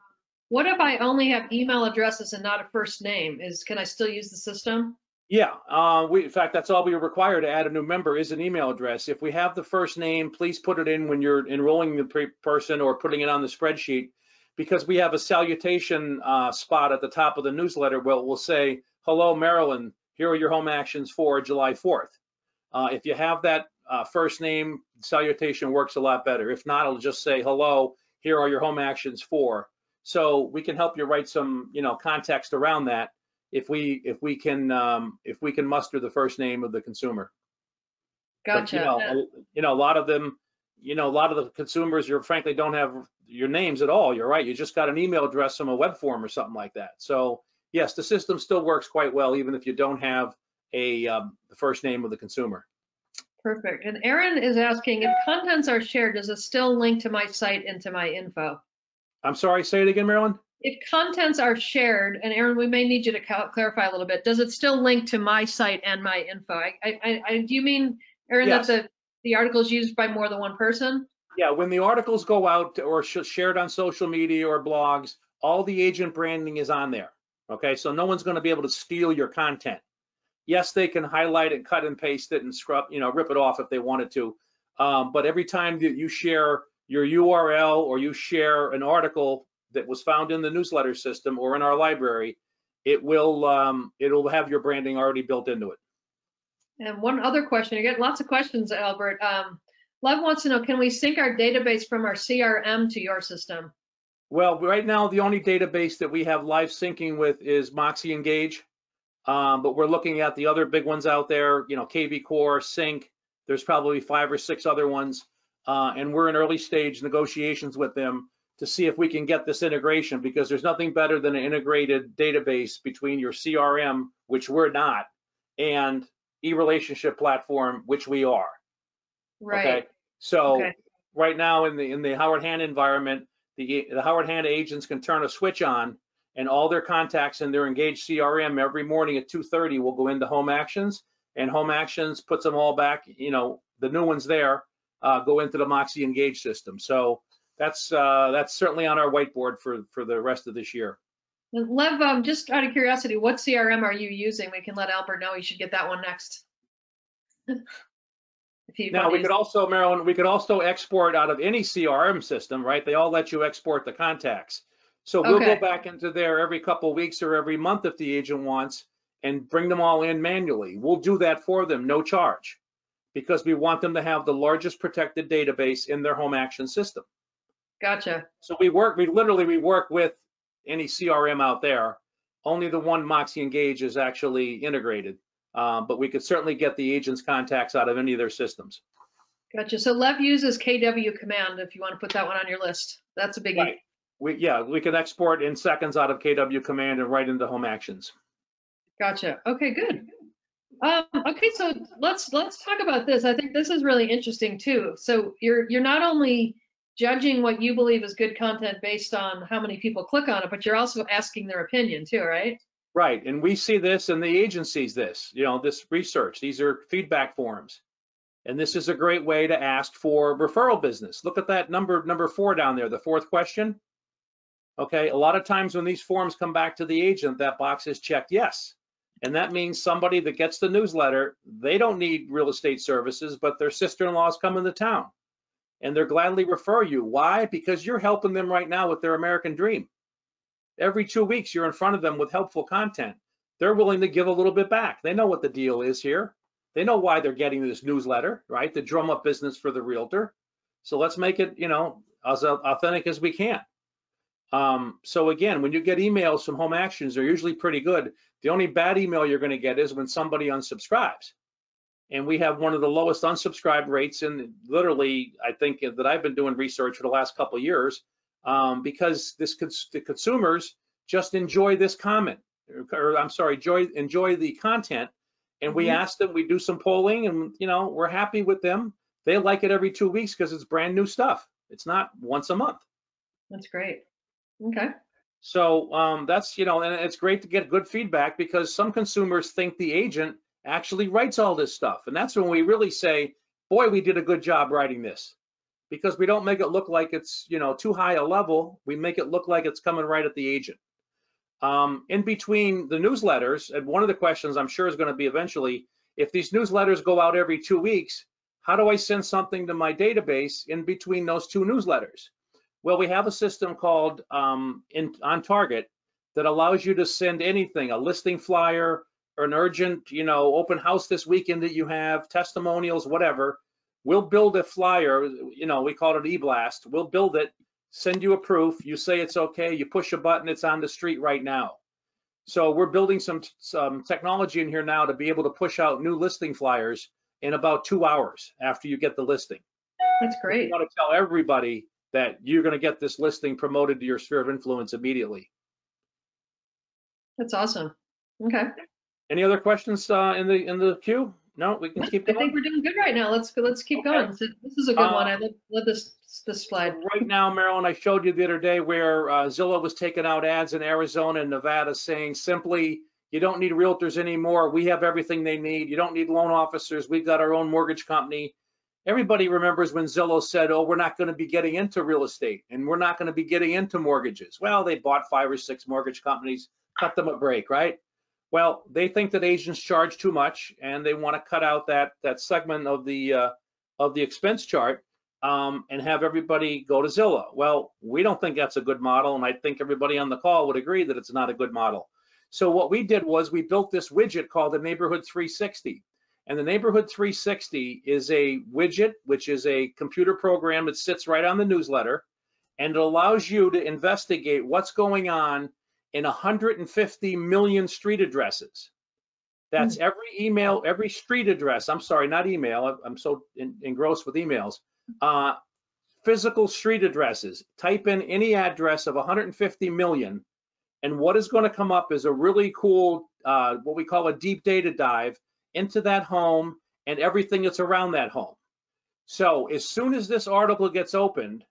what if I only have email addresses and not a first name? Is, can I still use the system? Yeah, uh, we, in fact, that's all we require to add a new member is an email address. If we have the first name, please put it in when you're enrolling the pre- person or putting it on the spreadsheet because we have a salutation uh, spot at the top of the newsletter where we'll say, hello, Maryland, here are your home actions for July 4th. Uh, if you have that uh, first name, salutation works a lot better. If not, it'll just say, hello, here are your home actions for. So we can help you write some, you know, context around that if we if we can um, if we can muster the first name of the consumer. But, Gotcha. you know, a- you know, a lot of them, you know, a lot of the consumers, you frankly don't have your names at all. You're right. You just got an email address from a web form or something like that. So yes, the system still works quite well, even if you don't have a um, the first name of the consumer. Perfect. And Aaron is asking if contents are shared, does it still link to my site and to my info? I'm sorry. Say it again, Marilyn. If contents are shared, and Aaron, we may need you to clarify a little bit, does it still link to my site and my info? I, I, I- I, do you mean, Aaron, Yes. that the, the article is used by more than one person? Yeah, when the articles go out or sh- shared on social media or blogs, all the agent branding is on there. Okay, so no one's going to be able to steal your content. Yes, they can highlight it, cut and paste it, and scrub, you know, rip it off if they wanted to. Um, but every time that you share your URL or you share an article that was found in the newsletter system or in our library, it will um, it'll have your branding already built into it. And one other question, you get lots of questions, Albert. Um, Lev wants to know, can we sync our database from our CRM to your system? Well, right now, the only database that we have live syncing with is MoxiEngage. Um, but we're looking at the other big ones out there, you know, kvCORE, Sync. There's probably five or six other ones. Uh, and we're in early stage negotiations with them to see if we can get this integration because there's nothing better than an integrated database between your CRM, which we're not, and e-relationship platform, which we are. Right. Okay. So Okay. right now in the in the Howard Hanna environment, the the Howard Hanna agents can turn a switch on and all their contacts in their engaged CRM every morning at 2:30 will go into HomeActions and HomeActions puts them all back, you know, the new ones there uh, go into the MoxiEngage system. So that's uh, that's certainly on our whiteboard for for the rest of this year. Lev, um, just out of curiosity, what CRM are you using? We can let Albert know he should get that one next. If he Now we could also, Marilyn, we could also export out of any CRM system, right? They all let you export the contacts. So we'll Okay. go back into there every couple of weeks or every month if the agent wants and bring them all in manually. We'll do that for them, no charge, because we want them to have the largest protected database in their home action system. Gotcha. So we work, we literally, we work with any CRM out there. Only the one MoxiEngage is actually integrated. Um, but we could certainly get the agent's contacts out of any of their systems. Gotcha. So Lev uses KW command if you want to put that one on your list. That's a biggie. Right. We, yeah, we can export in seconds out of KW command and right into HomeActions. Gotcha. Okay, good. Um, okay, so let's let's talk about this. I think this is really interesting too. So you're you're not only judging what you believe is good content based on how many people click on it, but you're also asking their opinion too, right? Right, and we see this and the agencies this, you know, this research, these are feedback forms. And this is a great way to ask for referral business. Look at that number, number four down there, the fourth question. Okay, a lot of times when these forms come back to the agent, that box is checked yes. And that means somebody that gets the newsletter, they don't need real estate services, but their sister-in-law's coming to town. And they're gladly refer you. Why? Because you're helping them right now with their American dream. Every two weeks, you're in front of them with helpful content. They're willing to give a little bit back. They know what the deal is here. They know why they're getting this newsletter, right? To drum up business for the realtor. So let's make it, you know, as authentic as we can. Um, so again, when you get emails from HomeActions, they're usually pretty good. The only bad email you're going to get is when somebody unsubscribes. And we have one of the lowest unsubscribe rates in literally, I think that I've been doing research for the last couple years um, because this the consumers just enjoy this comment, or I'm sorry, enjoy enjoy the content. And we mm -hmm. ask them, we do some polling, and you know we're happy with them. They like it every two weeks because it's brand new stuff. It's not once a month. That's great. Okay. So um, that's, you know, and it's great to get good feedback because some consumers think the agent actually writes all this stuff. And that's when we really say, boy, we did a good job writing this because we don't make it look like it's, you know, too high a level. We make it look like it's coming right at the agent. Um, in between the newsletters, and one of the questions I'm sure is going to be eventually, if these newsletters go out every two weeks, how do I send something to my database in between those two newsletters? Well, we have a system called um, in, on target that allows you to send anything, a listing flyer or an urgent, you know, open house this weekend that you have, testimonials, whatever. We'll build a flyer, you know, we call it e-blast. We'll build it, send you a proof. You say it's okay, you push a button, it's on the street right now. So we're building some, some technology in here now to be able to push out new listing flyers in about two hours after you get the listing. That's great. I want to tell everybody that you're going to get this listing promoted to your sphere of influence immediately. That's awesome. Okay. Any other questions uh, in the in the queue? No, we can keep going. I think we're doing good right now. Let's let's keep okay. going. So this is a good uh, one. I love, love, this this slide. Right now, Marilyn, I showed you the other day where uh, Zillow was taking out ads in Arizona and Nevada saying simply, you don't need realtors anymore. We have everything they need. You don't need loan officers. We've got our own mortgage company everybody remembers when Zillow said, oh, we're not going to be getting into real estate and we're not going to be getting into mortgages. Well, they bought five or six mortgage companies, cut them a break, right? Well, they think that agents charge too much and they want to cut out that that segment of the uh, of the expense chart um, and have everybody go to Zillow. Well, we don't think that's a good model, and I think everybody on the call would agree that it's not a good model. So what we did was we built this widget called the Neighborhood 360. And the Neighborhood 360 is a widget, which is a computer program that sits right on the newsletter, and it allows you to investigate what's going on in 150 million street addresses. That's hmm. every email, every street address. I'm sorry, not email. I'm so engrossed with emails. Uh, physical street addresses. Type in any address of 150 million, and what is going to come up is a really cool, uh, what we call a deep data dive into that home and everything that's around that home. So as soon as this article gets opened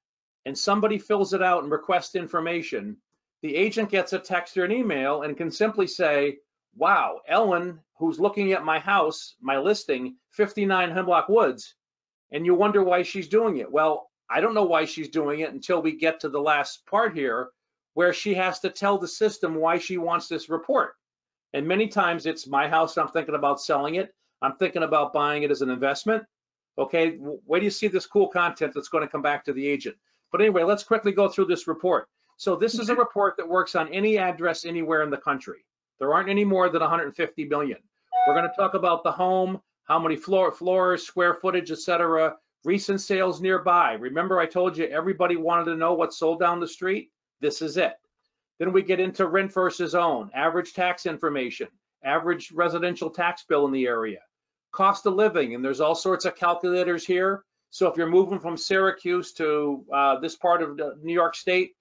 and somebody fills it out and requests information, the agent gets a text or an email and can simply say, wow, Ellen, who's looking at my house, my listing, 59 Hemlock Woods, and you wonder why she's doing it. Well, I don't know why she's doing it until we get to the last part here, where she has to tell the system why she wants this report. And many times it's my house, I'm thinking about selling it. I'm thinking about buying it as an investment. Okay, where do you see this cool content that's going to come back to the agent? But anyway, let's quickly go through this report. So this is a report that works on any address anywhere in the country. There aren't any more than 150 million. We're going to talk about the home, how many floor, floors, square footage, etc. Recent sales nearby. Remember I told you everybody wanted to know what sold down the street? This is it. Then we get into rent versus own, average tax information, average residential tax bill in the area, cost of living, and there's all sorts of calculators here. So if you're moving from Syracuse to uh, this part of New York State,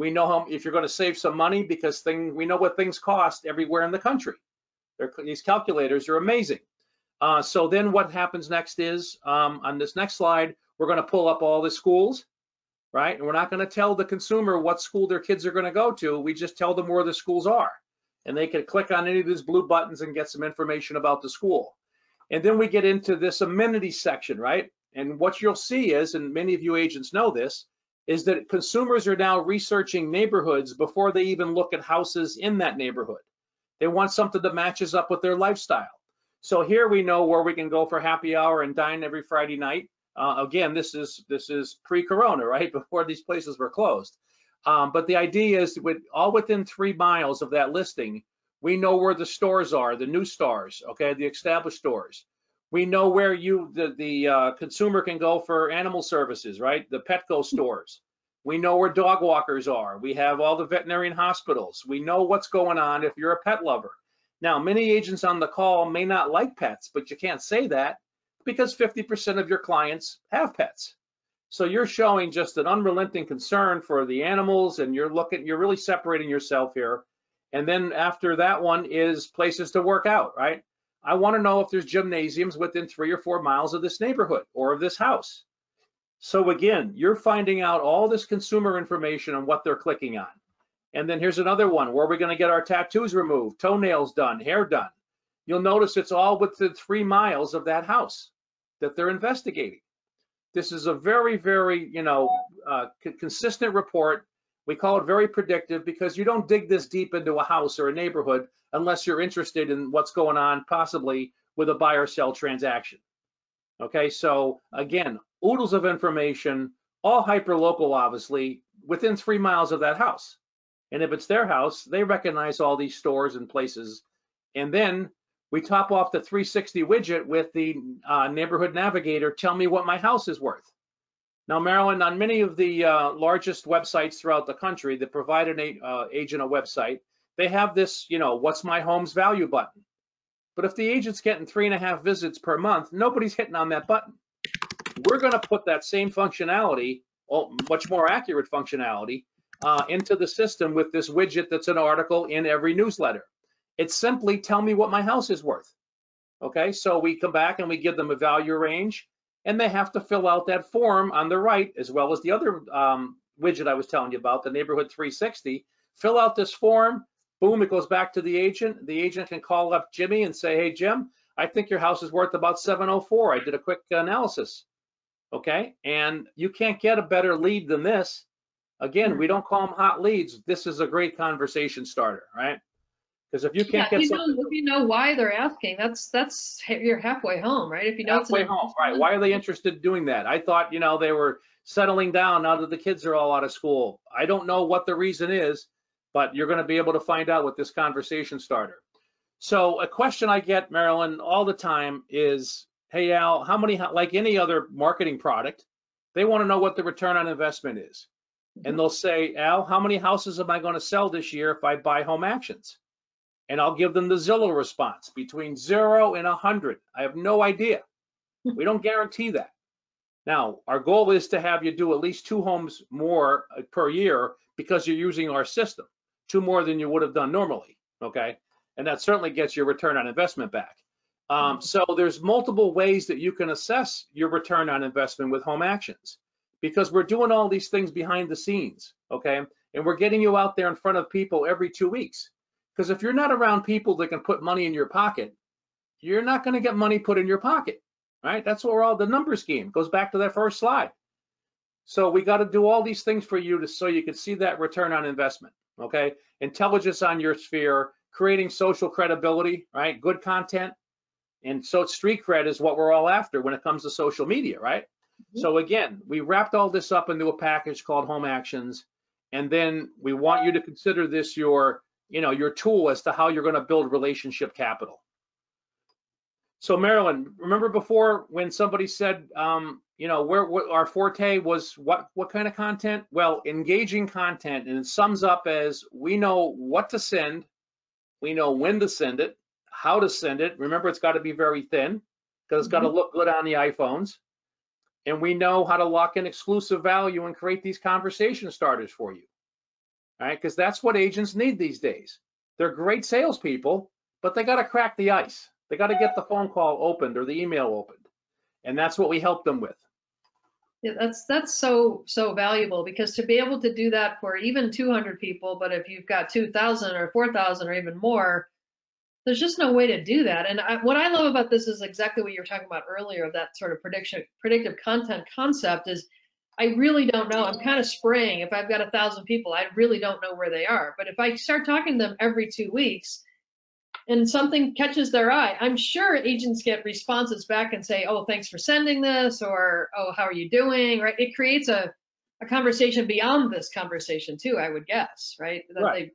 we know how, if you're going to save some money because thing, we know what things cost everywhere in the country. They're, these calculators are amazing. Uh, so then what happens next is, um, on this next slide, we're going to pull up all the schools right? And we're not going to tell the consumer what school their kids are going to go to. We just tell them where the schools are. And they can click on any of these blue buttons and get some information about the school. And then we get into this amenities section, right? And what you'll see is, and many of you agents know this, is that consumers are now researching neighborhoods before they even look at houses in that neighborhood. They want something that matches up with their lifestyle. So here we know where we can go for happy hour and dine every Friday night. Uh, again, this is this is pre-corona, right? Before these places were closed. Um, but the idea is with all within three miles of that listing, we know where the stores are, the new stores, okay, the established stores. We know where you, the, the uh, consumer can go for animal services, right? The Petco stores. We know where dog walkers are. We have all the veterinarian hospitals. We know what's going on if you're a pet lover. Now, many agents on the call may not like pets, but you can't say that because 50% of your clients have pets. So you're showing just an unrelenting concern for the animals and you're looking, you're really separating yourself here. And then after that one is places to work out, right? I want to know if there's gymnasiums within three or four miles of this neighborhood or of this house. So again, you're finding out all this consumer information on what they're clicking on. And then here's another one. Where are we going to get our tattoos removed, toenails done, hair done? You'll notice it's all within three miles of that house that they're investigating. This is a very, very, you know, uh, consistent report. We call it very predictive because you don't dig this deep into a house or a neighborhood unless you're interested in what's going on possibly with a buy or sell transaction. Okay, so again, oodles of information, all hyper local, obviously, within three miles of that house. And if it's their house, they recognize all these stores and places. And then we top off the 360 widget with the uh, neighborhood navigator, tell me what my house is worth. Now, Marilyn, on many of the uh, largest websites throughout the country that provide an uh, agent a website, they have this, you know, what's my home's value button. But if the agent's getting three and a half visits per month, nobody's hitting on that button. We're going to put that same functionality, well, much more accurate functionality, uh, into the system with this widget that's an article in every newsletter. It's simply tell me what my house is worth. Okay, so we come back and we give them a value range and they have to fill out that form on the right as well as the other um, widget I was telling you about, the neighborhood 360. Fill out this form, boom, it goes back to the agent. The agent can call up Jimmy and say, hey, Jim, I think your house is worth about 704. I did a quick analysis. Okay, and you can't get a better lead than this. Again, we don't call them hot leads. This is a great conversation starter, right? Because if you can't if get you something know, if you know why they're asking, that's, that's, you're halfway home, right? If you know it's. halfway home, right? Why are they interested in doing that? I thought, you know, they were settling down now that the kids are all out of school. I don't know what the reason is, but you're going to be able to find out with this conversation starter. So a question I get, Marilyn, all the time is, hey, Al, how many, like any other marketing product, they want to know what the return on investment is. And mm-hmm. they'll say, Al, how many houses am I going to sell this year if I buy HomeActions? And I'll give them the Zillow response between zero and 100. I have no idea. We don't guarantee that. Now, our goal is to have you do at least two homes more uh, per year because you're using our system, two more than you would have done normally, okay? And that certainly gets your return on investment back. Um, so there's multiple ways that you can assess your return on investment with HomeActions because we're doing all these things behind the scenes, okay? And we're getting you out there in front of people every two weeks. Because if you're not around people that can put money in your pocket, you're not going to get money put in your pocket, right? That's where all the numbers game goes back to that first slide. So we got to do all these things for you to so you can see that return on investment, okay? Intelligence on your sphere, creating social credibility, right? Good content. And so street cred is what we're all after when it comes to social media, right? Mm-hmm. So again, we wrapped all this up into a package called HomeActions, and then we want you to consider this your, you know, your tool as to how you're going to build relationship capital. So Marilyn, remember before when somebody said, um, you know, where, what our forte was what what kind of content? Well, engaging content, and it sums up as we know what to send, we know when to send it, how to send it. Remember, it's got to be very thin because it's got to look good on the iPhones and we know how to lock in exclusive value and create these conversation starters for you. Right, because that's what agents need these days. They're great salespeople, but they got to crack the ice. They got to get the phone call opened or the email opened. And that's what we help them with. Yeah, that's that's so so valuable because to be able to do that for even 200 people, but if you've got 2,000 or 4,000 or even more, there's just no way to do that. And I, what I love about this is exactly what you were talking about earlier, that sort of prediction predictive content concept is I really don't know. I'm kind of spraying. If I've got a thousand people, I really don't know where they are. But if I start talking to them every two weeks, and something catches their eye, I'm sure agents get responses back and say, "Oh, thanks for sending this," or "Oh, how are you doing?" Right? It creates a a conversation beyond this conversation too. I would guess, right? That Right.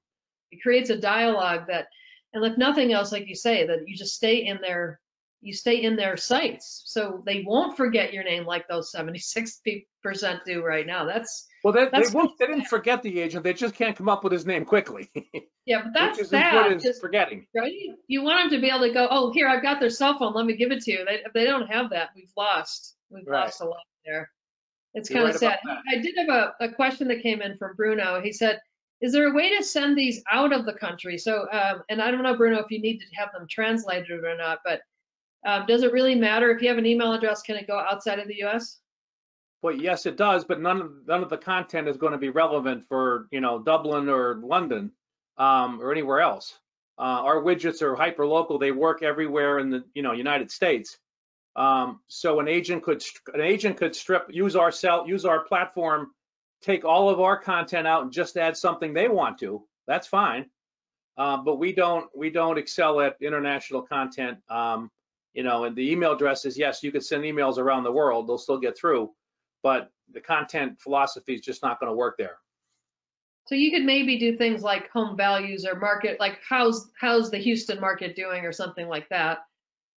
they it creates a dialogue that, and if nothing else, like you say, that you just stay in their you stay in their sights, so they won't forget your name like those 76 percent do right now. That's Well, they, they, won't, they didn't forget the agent. They just can't come up with his name quickly, yeah, but that's which is sad. what is just- forgetting. right? You want them to be able to go, oh, here, I've got their cell phone. Let me give it to you. They, if they don't have that, we've lost. We've Right. lost a lot there. It's You're kind of right sad. I did have a, a question that came in from Bruno. He said, is there a way to send these out of the country? So, um, and I don't know, Bruno, if you need to have them translated or not, but um, does it really matter if you have an email address? Can it go outside of the U.S.? Well, yes, it does, but none of none of the content is going to be relevant for you know Dublin or London um, or anywhere else. Uh, our widgets are hyper local; they work everywhere in the you know United States. Um, so an agent could an agent could strip use our cell use our platform, take all of our content out and just add something they want to. That's fine, uh, but we don't we don't excel at international content. Um, you know, and the email addresses, yes, you could send emails around the world; they'll still get through but the content philosophy is just not going to work there. So you could maybe do things like home values or market, like how's how's the Houston market doing or something like that,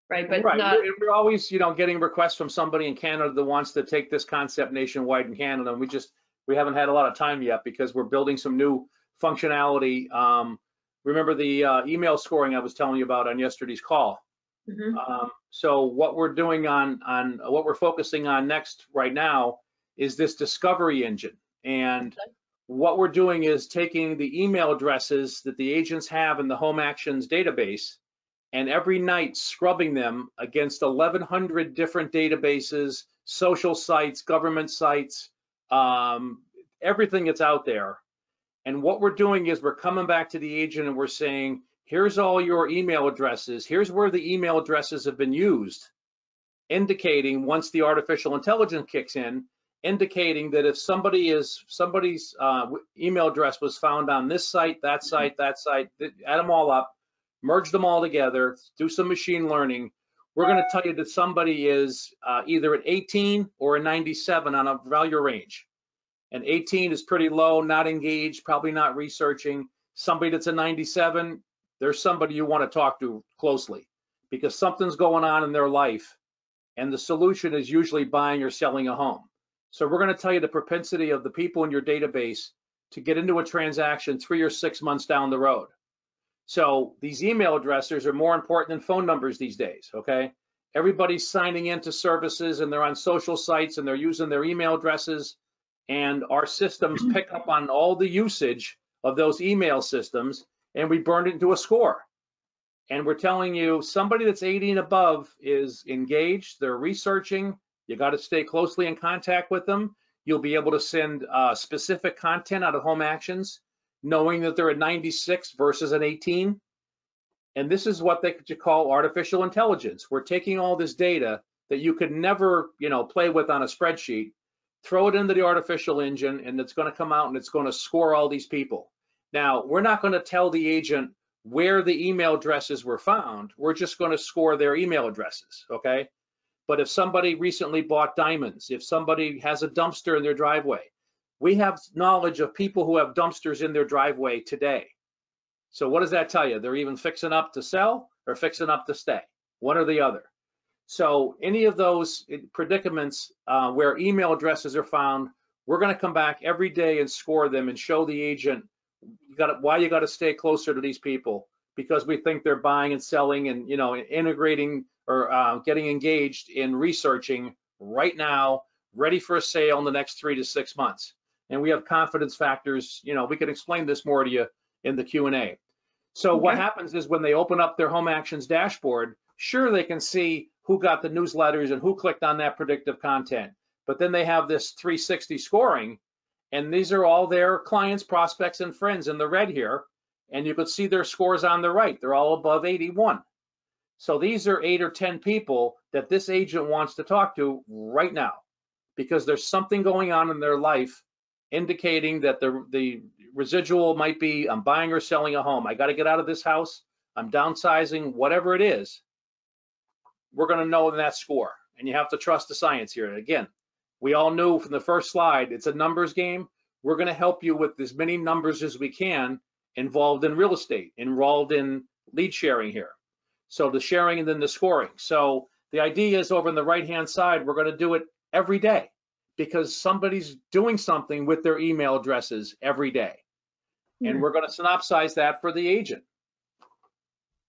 right? But right. not We're, we're always, you know, getting requests from somebody in Canada that wants to take this concept nationwide in Canada, and we just we haven't had a lot of time yet because we're building some new functionality. Um, remember the uh, email scoring I was telling you about on yesterday's call. Mhm. Um, so what we're doing on on what we're focusing on next right now is this discovery engine. And Okay. what we're doing is taking the email addresses that the agents have in the HomeActions database and every night scrubbing them against 1100 different databases, social sites, government sites, um, everything that's out there. And what we're doing is we're coming back to the agent and we're saying, here's all your email addresses. Here's where the email addresses have been used, indicating once the artificial intelligence kicks in, indicating that if somebody is somebody's uh, email address was found on this site, that site, that site, add them all up, merge them all together, do some machine learning. We're going to tell you that somebody is uh, either at 18 or a 97 on a value range. And 18 is pretty low, not engaged, probably not researching. Somebody that's a 97, there's somebody you want to talk to closely because something's going on in their life and the solution is usually buying or selling a home. So we're going to tell you the propensity of the people in your database to get into a transaction three or six months down the road. So these email addresses are more important than phone numbers these days, okay? Everybody's signing into services and they're on social sites and they're using their email addresses and our systems mm-hmm. pick up on all the usage of those email systems and we burned it into a score. And we're telling you somebody that's 80 and above is engaged, they're researching, you got to stay closely in contact with them. You'll be able to send uh, specific content out of HomeActions, knowing that they're at 96 versus an 18. And this is what they could call artificial intelligence. We're taking all this data that you could never, you know, play with on a spreadsheet, throw it into the artificial engine, and it's going to come out and it's going to score all these people. Now, we're not going to tell the agent where the email addresses were found. We're just going to score their email addresses, okay? But if somebody recently bought diamonds, if somebody has a dumpster in their driveway, we have knowledge of people who have dumpsters in their driveway today. So what does that tell you? They're even fixing up to sell or fixing up to stay, one or the other. So any of those predicaments uh, where email addresses are found, we're going to come back every day and score them and show the agent you got why you got to stay closer to these people because we think they're buying and selling and you know integrating or uh, getting engaged in researching right now, ready for a sale in the next three to six months. And we have confidence factors. You know, we can explain this more to you in the Q and A. So what happens is when they open up their HomeActions dashboard, sure they can see who got the newsletters and who clicked on that predictive content. but then they have this 360 scoring, and these are all their clients, prospects, and friends in the red here. And you could see their scores on the right. They're all above 81. So these are eight or 10 people that this agent wants to talk to right now because there's something going on in their life indicating that the, the residual might be I'm buying or selling a home. I got to get out of this house. I'm downsizing, whatever it is. We're going to know in that score. And you have to trust the science here. And again, we all knew from the first slide, it's a numbers game. We're going to help you with as many numbers as we can involved in real estate, involved in lead sharing here. So the sharing and then the scoring. So the idea is over on the right-hand side, we're going to do it every day because somebody's doing something with their email addresses every day. And Hmm. we're going to synopsize that for the agent.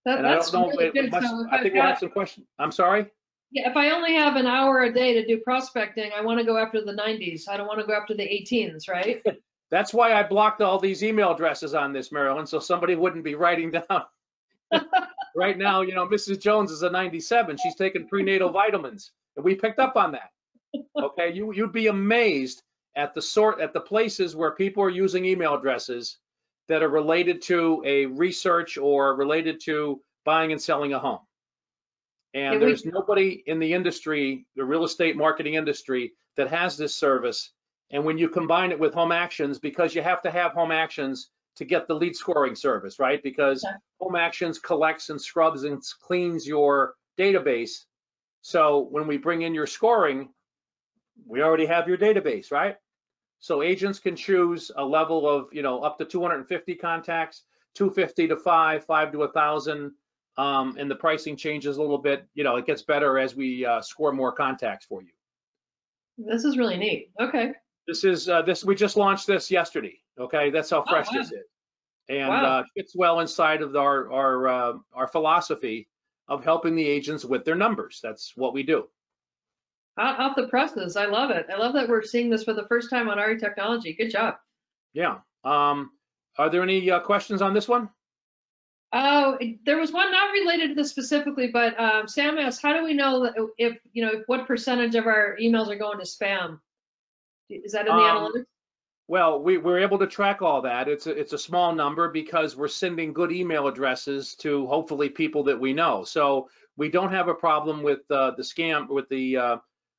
That, And I that's don't know, really it good. must- So I think we'll have some questions. I'm sorry? Yeah, if I only have an hour a day to do prospecting, I want to go after the 90s. I don't want to go after the 18s, right? That's why I blocked all these email addresses on this, Marilyn, so somebody wouldn't be writing down. Right now, you know, Mrs. Jones is a 97. She's taking prenatal vitamins, and we picked up on that. Okay, you, you'd be amazed at the sort, at the places where people are using email addresses that are related to a research or related to buying and selling a home. Yeah, And we- there's nobody in the industry, the real estate marketing industry, that has this service. And when you combine it with HomeActions, because you have to have HomeActions to get the lead scoring service, right? Because Okay. HomeActions collects and scrubs and cleans your database. So when we bring in your scoring, we already have your database, right? So agents can choose a level of, you know, up to 250 contacts, 250 to five, five to a thousand. Um, and the pricing changes a little bit. You know, it gets better as we uh, score more contacts for you. This is really neat. Okay. This is uh, this. We just launched this yesterday. Okay, that's how Oh, fresh wow. this is, and Wow. uh, fits well inside of our our uh, our philosophy of helping the agents with their numbers. That's what we do. Hot off the presses. I love it. I love that we're seeing this for the first time on RE Technology. Good job. Yeah. Um, are there any uh, questions on this one? Oh, there was one not related to this specifically, but um, Sam asked, how do we know if, you know, what percentage of our emails are going to spam? Is that in the Um, analytics? Well, we, we're able to track all that. It's a, it's a small number because we're sending good email addresses to hopefully people that we know. So we don't have a problem with uh, the scam, with the uh,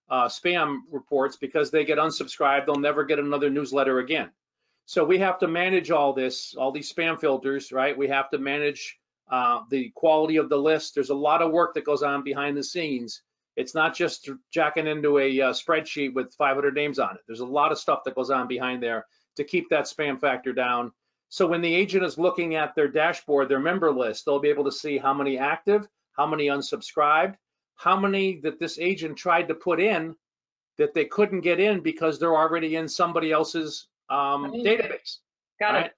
uh, spam reports because they get unsubscribed. They'll never get another newsletter again. So we have to manage all this, all these spam filters, right? We have to manage uh, the quality of the list. There's a lot of work that goes on behind the scenes. It's not just jacking into a uh, spreadsheet with 500 names on it. There's a lot of stuff that goes on behind there to keep that spam factor down. So when the agent is looking at their dashboard, their member list, they'll be able to see how many active, how many unsubscribed, how many that this agent tried to put in that they couldn't get in because they're already in somebody else's um, database. Got right? it.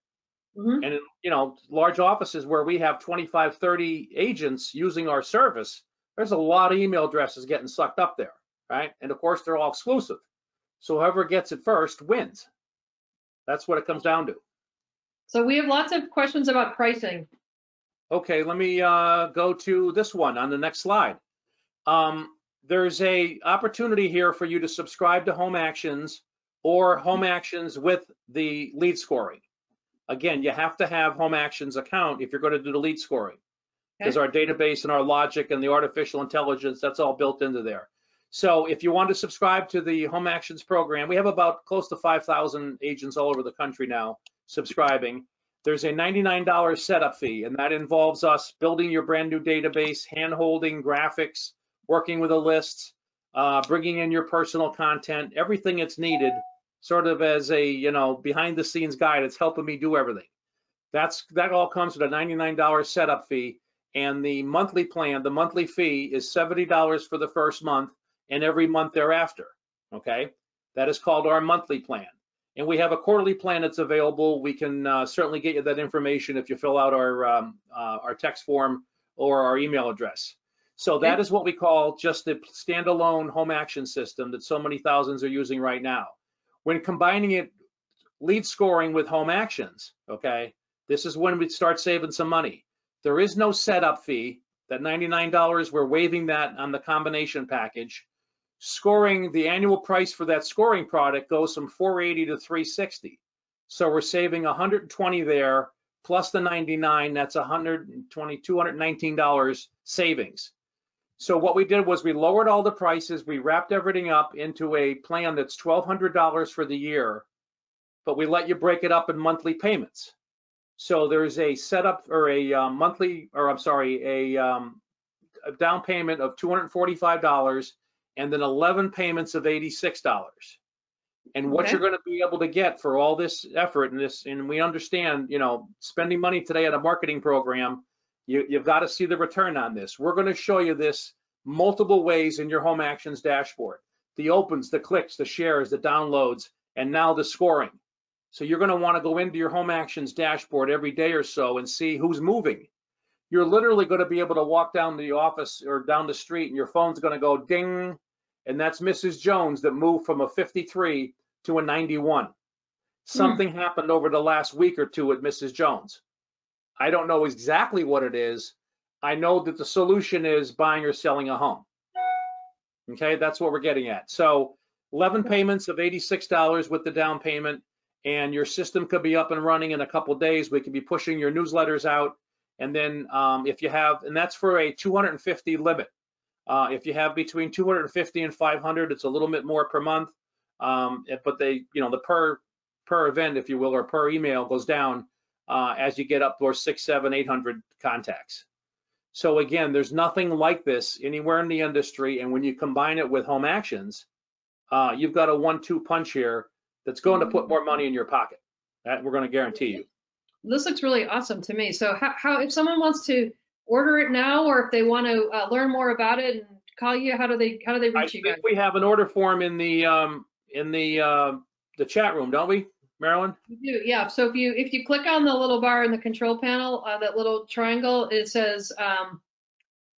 Mhm. And you know, large offices where we have 25, 30 agents using our service, there's a lot of email addresses getting sucked up there, right? And of course, they're all exclusive. So whoever gets it first wins. That's what it comes down to. So we have lots of questions about pricing. Okay, let me uh, go to this one on the next slide. Um, there's a opportunity here for you to subscribe to HomeActions or HomeActions with the lead scoring. Again, you have to have HomeActions account if you're going to do the lead scoring. Because our database and our logic and the artificial intelligence, that's all built into there. So if you want to subscribe to the HomeActions program, we have about close to 5,000 agents all over the country now subscribing. There's a $99 setup fee, and that involves us building your brand new database, hand-holding graphics, working with a list, uh, bringing in your personal content, everything that's needed, sort of as a, you know, behind-the-scenes guide. It's helping me do everything. That's that all comes with a $99 setup fee, and the monthly plan, the monthly fee is $70 for the first month and every month thereafter. Okay, that is called our monthly plan. And we have a quarterly plan that's available. We can uh, certainly get you that information if you fill out our um, uh, our text form or our email address. So that is what we call just the standalone home action system that so many thousands are using right now. When combining it, lead scoring with HomeActions, okay, this is when we start saving some money. There is no setup fee. That $99, we're waiving that on the combination package. scoring, the annual price for that scoring product goes from 480 to 360. So we're saving 120 there, plus the 99, that's 120, $219 savings. So what we did was we lowered all the prices, we wrapped everything up into a plan that's $1,200 for the year, but we let you break it up in monthly payments. So there's a setup or a uh, monthly, or I'm sorry, a, um, a down payment of $245 and then 11 payments of $86. And what you're going to be able to get for all this effort and this, and we understand, you know, spending money today on a marketing program, you, you've got to see the return on this. We're going to show you this multiple ways in your HomeActions dashboard. The opens, the clicks, the shares, the downloads, and now the scoring. So you're going to want to go into your HomeActions dashboard every day or so and see who's moving. You're literally going to be able to walk down the office or down the street and your phone's going to go ding. And that's Mrs. Jones that moved from a 53 to a 91. Hmm. Something happened over the last week or two with Mrs. Jones. I don't know exactly what it is. I know that the solution is buying or selling a home. Okay, that's what we're getting at. So 11 payments of $86 with the down payment and your system could be up and running in a couple days. We could be pushing your newsletters out. And then um, if you have, and that's for a 250 limit. Uh, if you have between 250 and 500, it's a little bit more per month. Um, eh, but they, you know, the per per event, if you will, or per email goes down uh, as you get up towards six, seven, 800 contacts. So again, there's nothing like this anywhere in the industry. And when you combine it with HomeActions, uh, you've got a one-two punch here that's going to put more money in your pocket. That we're going to guarantee you. This looks really awesome to me. So how, how if someone wants to order it now, or if they want to uh, learn more about it and call you, how do they how do they I reach you guys? think we have an order form in the um, in the uh, the chat room, don't we, Marilyn? You do, yeah. So if you if you click on the little bar in the control panel, uh, that little triangle, it says um,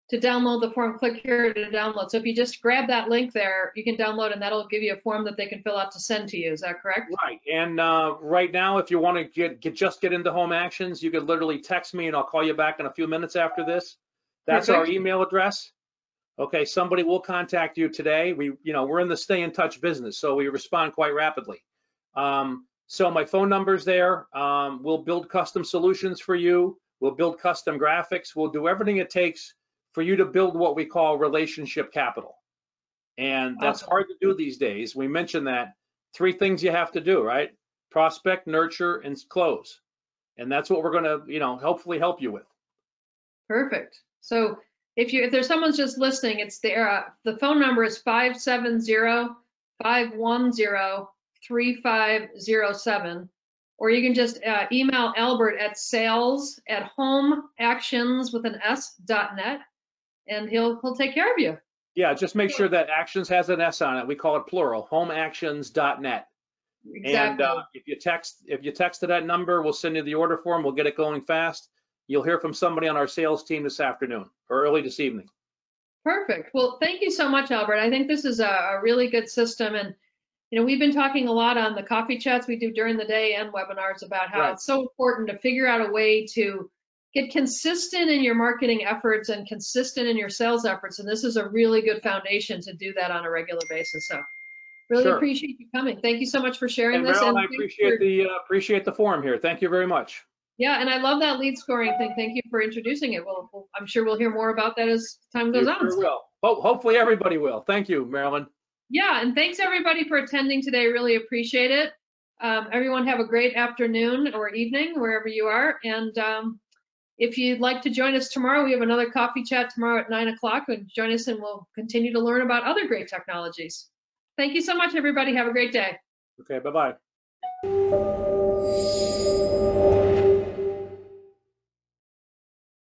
to download the form. Click here to download. So if you just grab that link there, you can download, and that'll give you a form that they can fill out to send to you. Is that correct? Right. And uh, right now, if you want to get, get just get into HomeActions, you could literally text me and I'll call you back in a few minutes after this. That's our email address. Okay, somebody will contact you today. We, you know, we're in the stay in touch business, so we respond quite rapidly. Um, so my phone number's there. Um, we'll build custom solutions for you. We'll build custom graphics. We'll do everything it takes for you to build what we call relationship capital. And that's Awesome. hard to do these days. We mentioned that three things you have to do, right? Prospect, nurture, and close. And that's what we're going to, you know, hopefully help you with. Perfect. So if you if there's someone's just listening, it's there. Uh, the phone number is 570-510-3507. Or you can just uh, email Albert at sales at homeactions with an S dot net, and he'll he'll take care of you. Yeah, just make sure that actions has an S on it. We call it plural, homeactions.net. And Exactly. uh, if you text, if you text to that number, we'll send you the order form. We'll get it going fast. You'll hear from somebody on our sales team this afternoon or early this evening. Perfect. Well, thank you so much, Albert. I think this is a, a really good system. And, you know, we've been talking a lot on the coffee chats we do during the day and webinars about how Right. it's so important to figure out a way to get consistent in your marketing efforts and consistent in your sales efforts. And this is a really good foundation to do that on a regular basis. So really Sure. appreciate you coming. Thank you so much for sharing And this. Marilyn, I appreciate for- the, uh, appreciate the forum here. Thank you very much. yeah, and I love that lead scoring thing. Thank you for introducing it. We'll, we'll- I'm sure we'll hear more about that as time goes You on. sure will. Ho- Hopefully everybody will. Thank you, Marilyn. Yeah, and thanks everybody for attending today. Really appreciate it. Um, everyone have a great afternoon or evening wherever you are. And um, if you'd like to join us tomorrow, we have another coffee chat tomorrow at nine o'clock. And join us and we'll continue to learn about other great technologies. Thank you so much, everybody. Have a great day. Okay, bye-bye.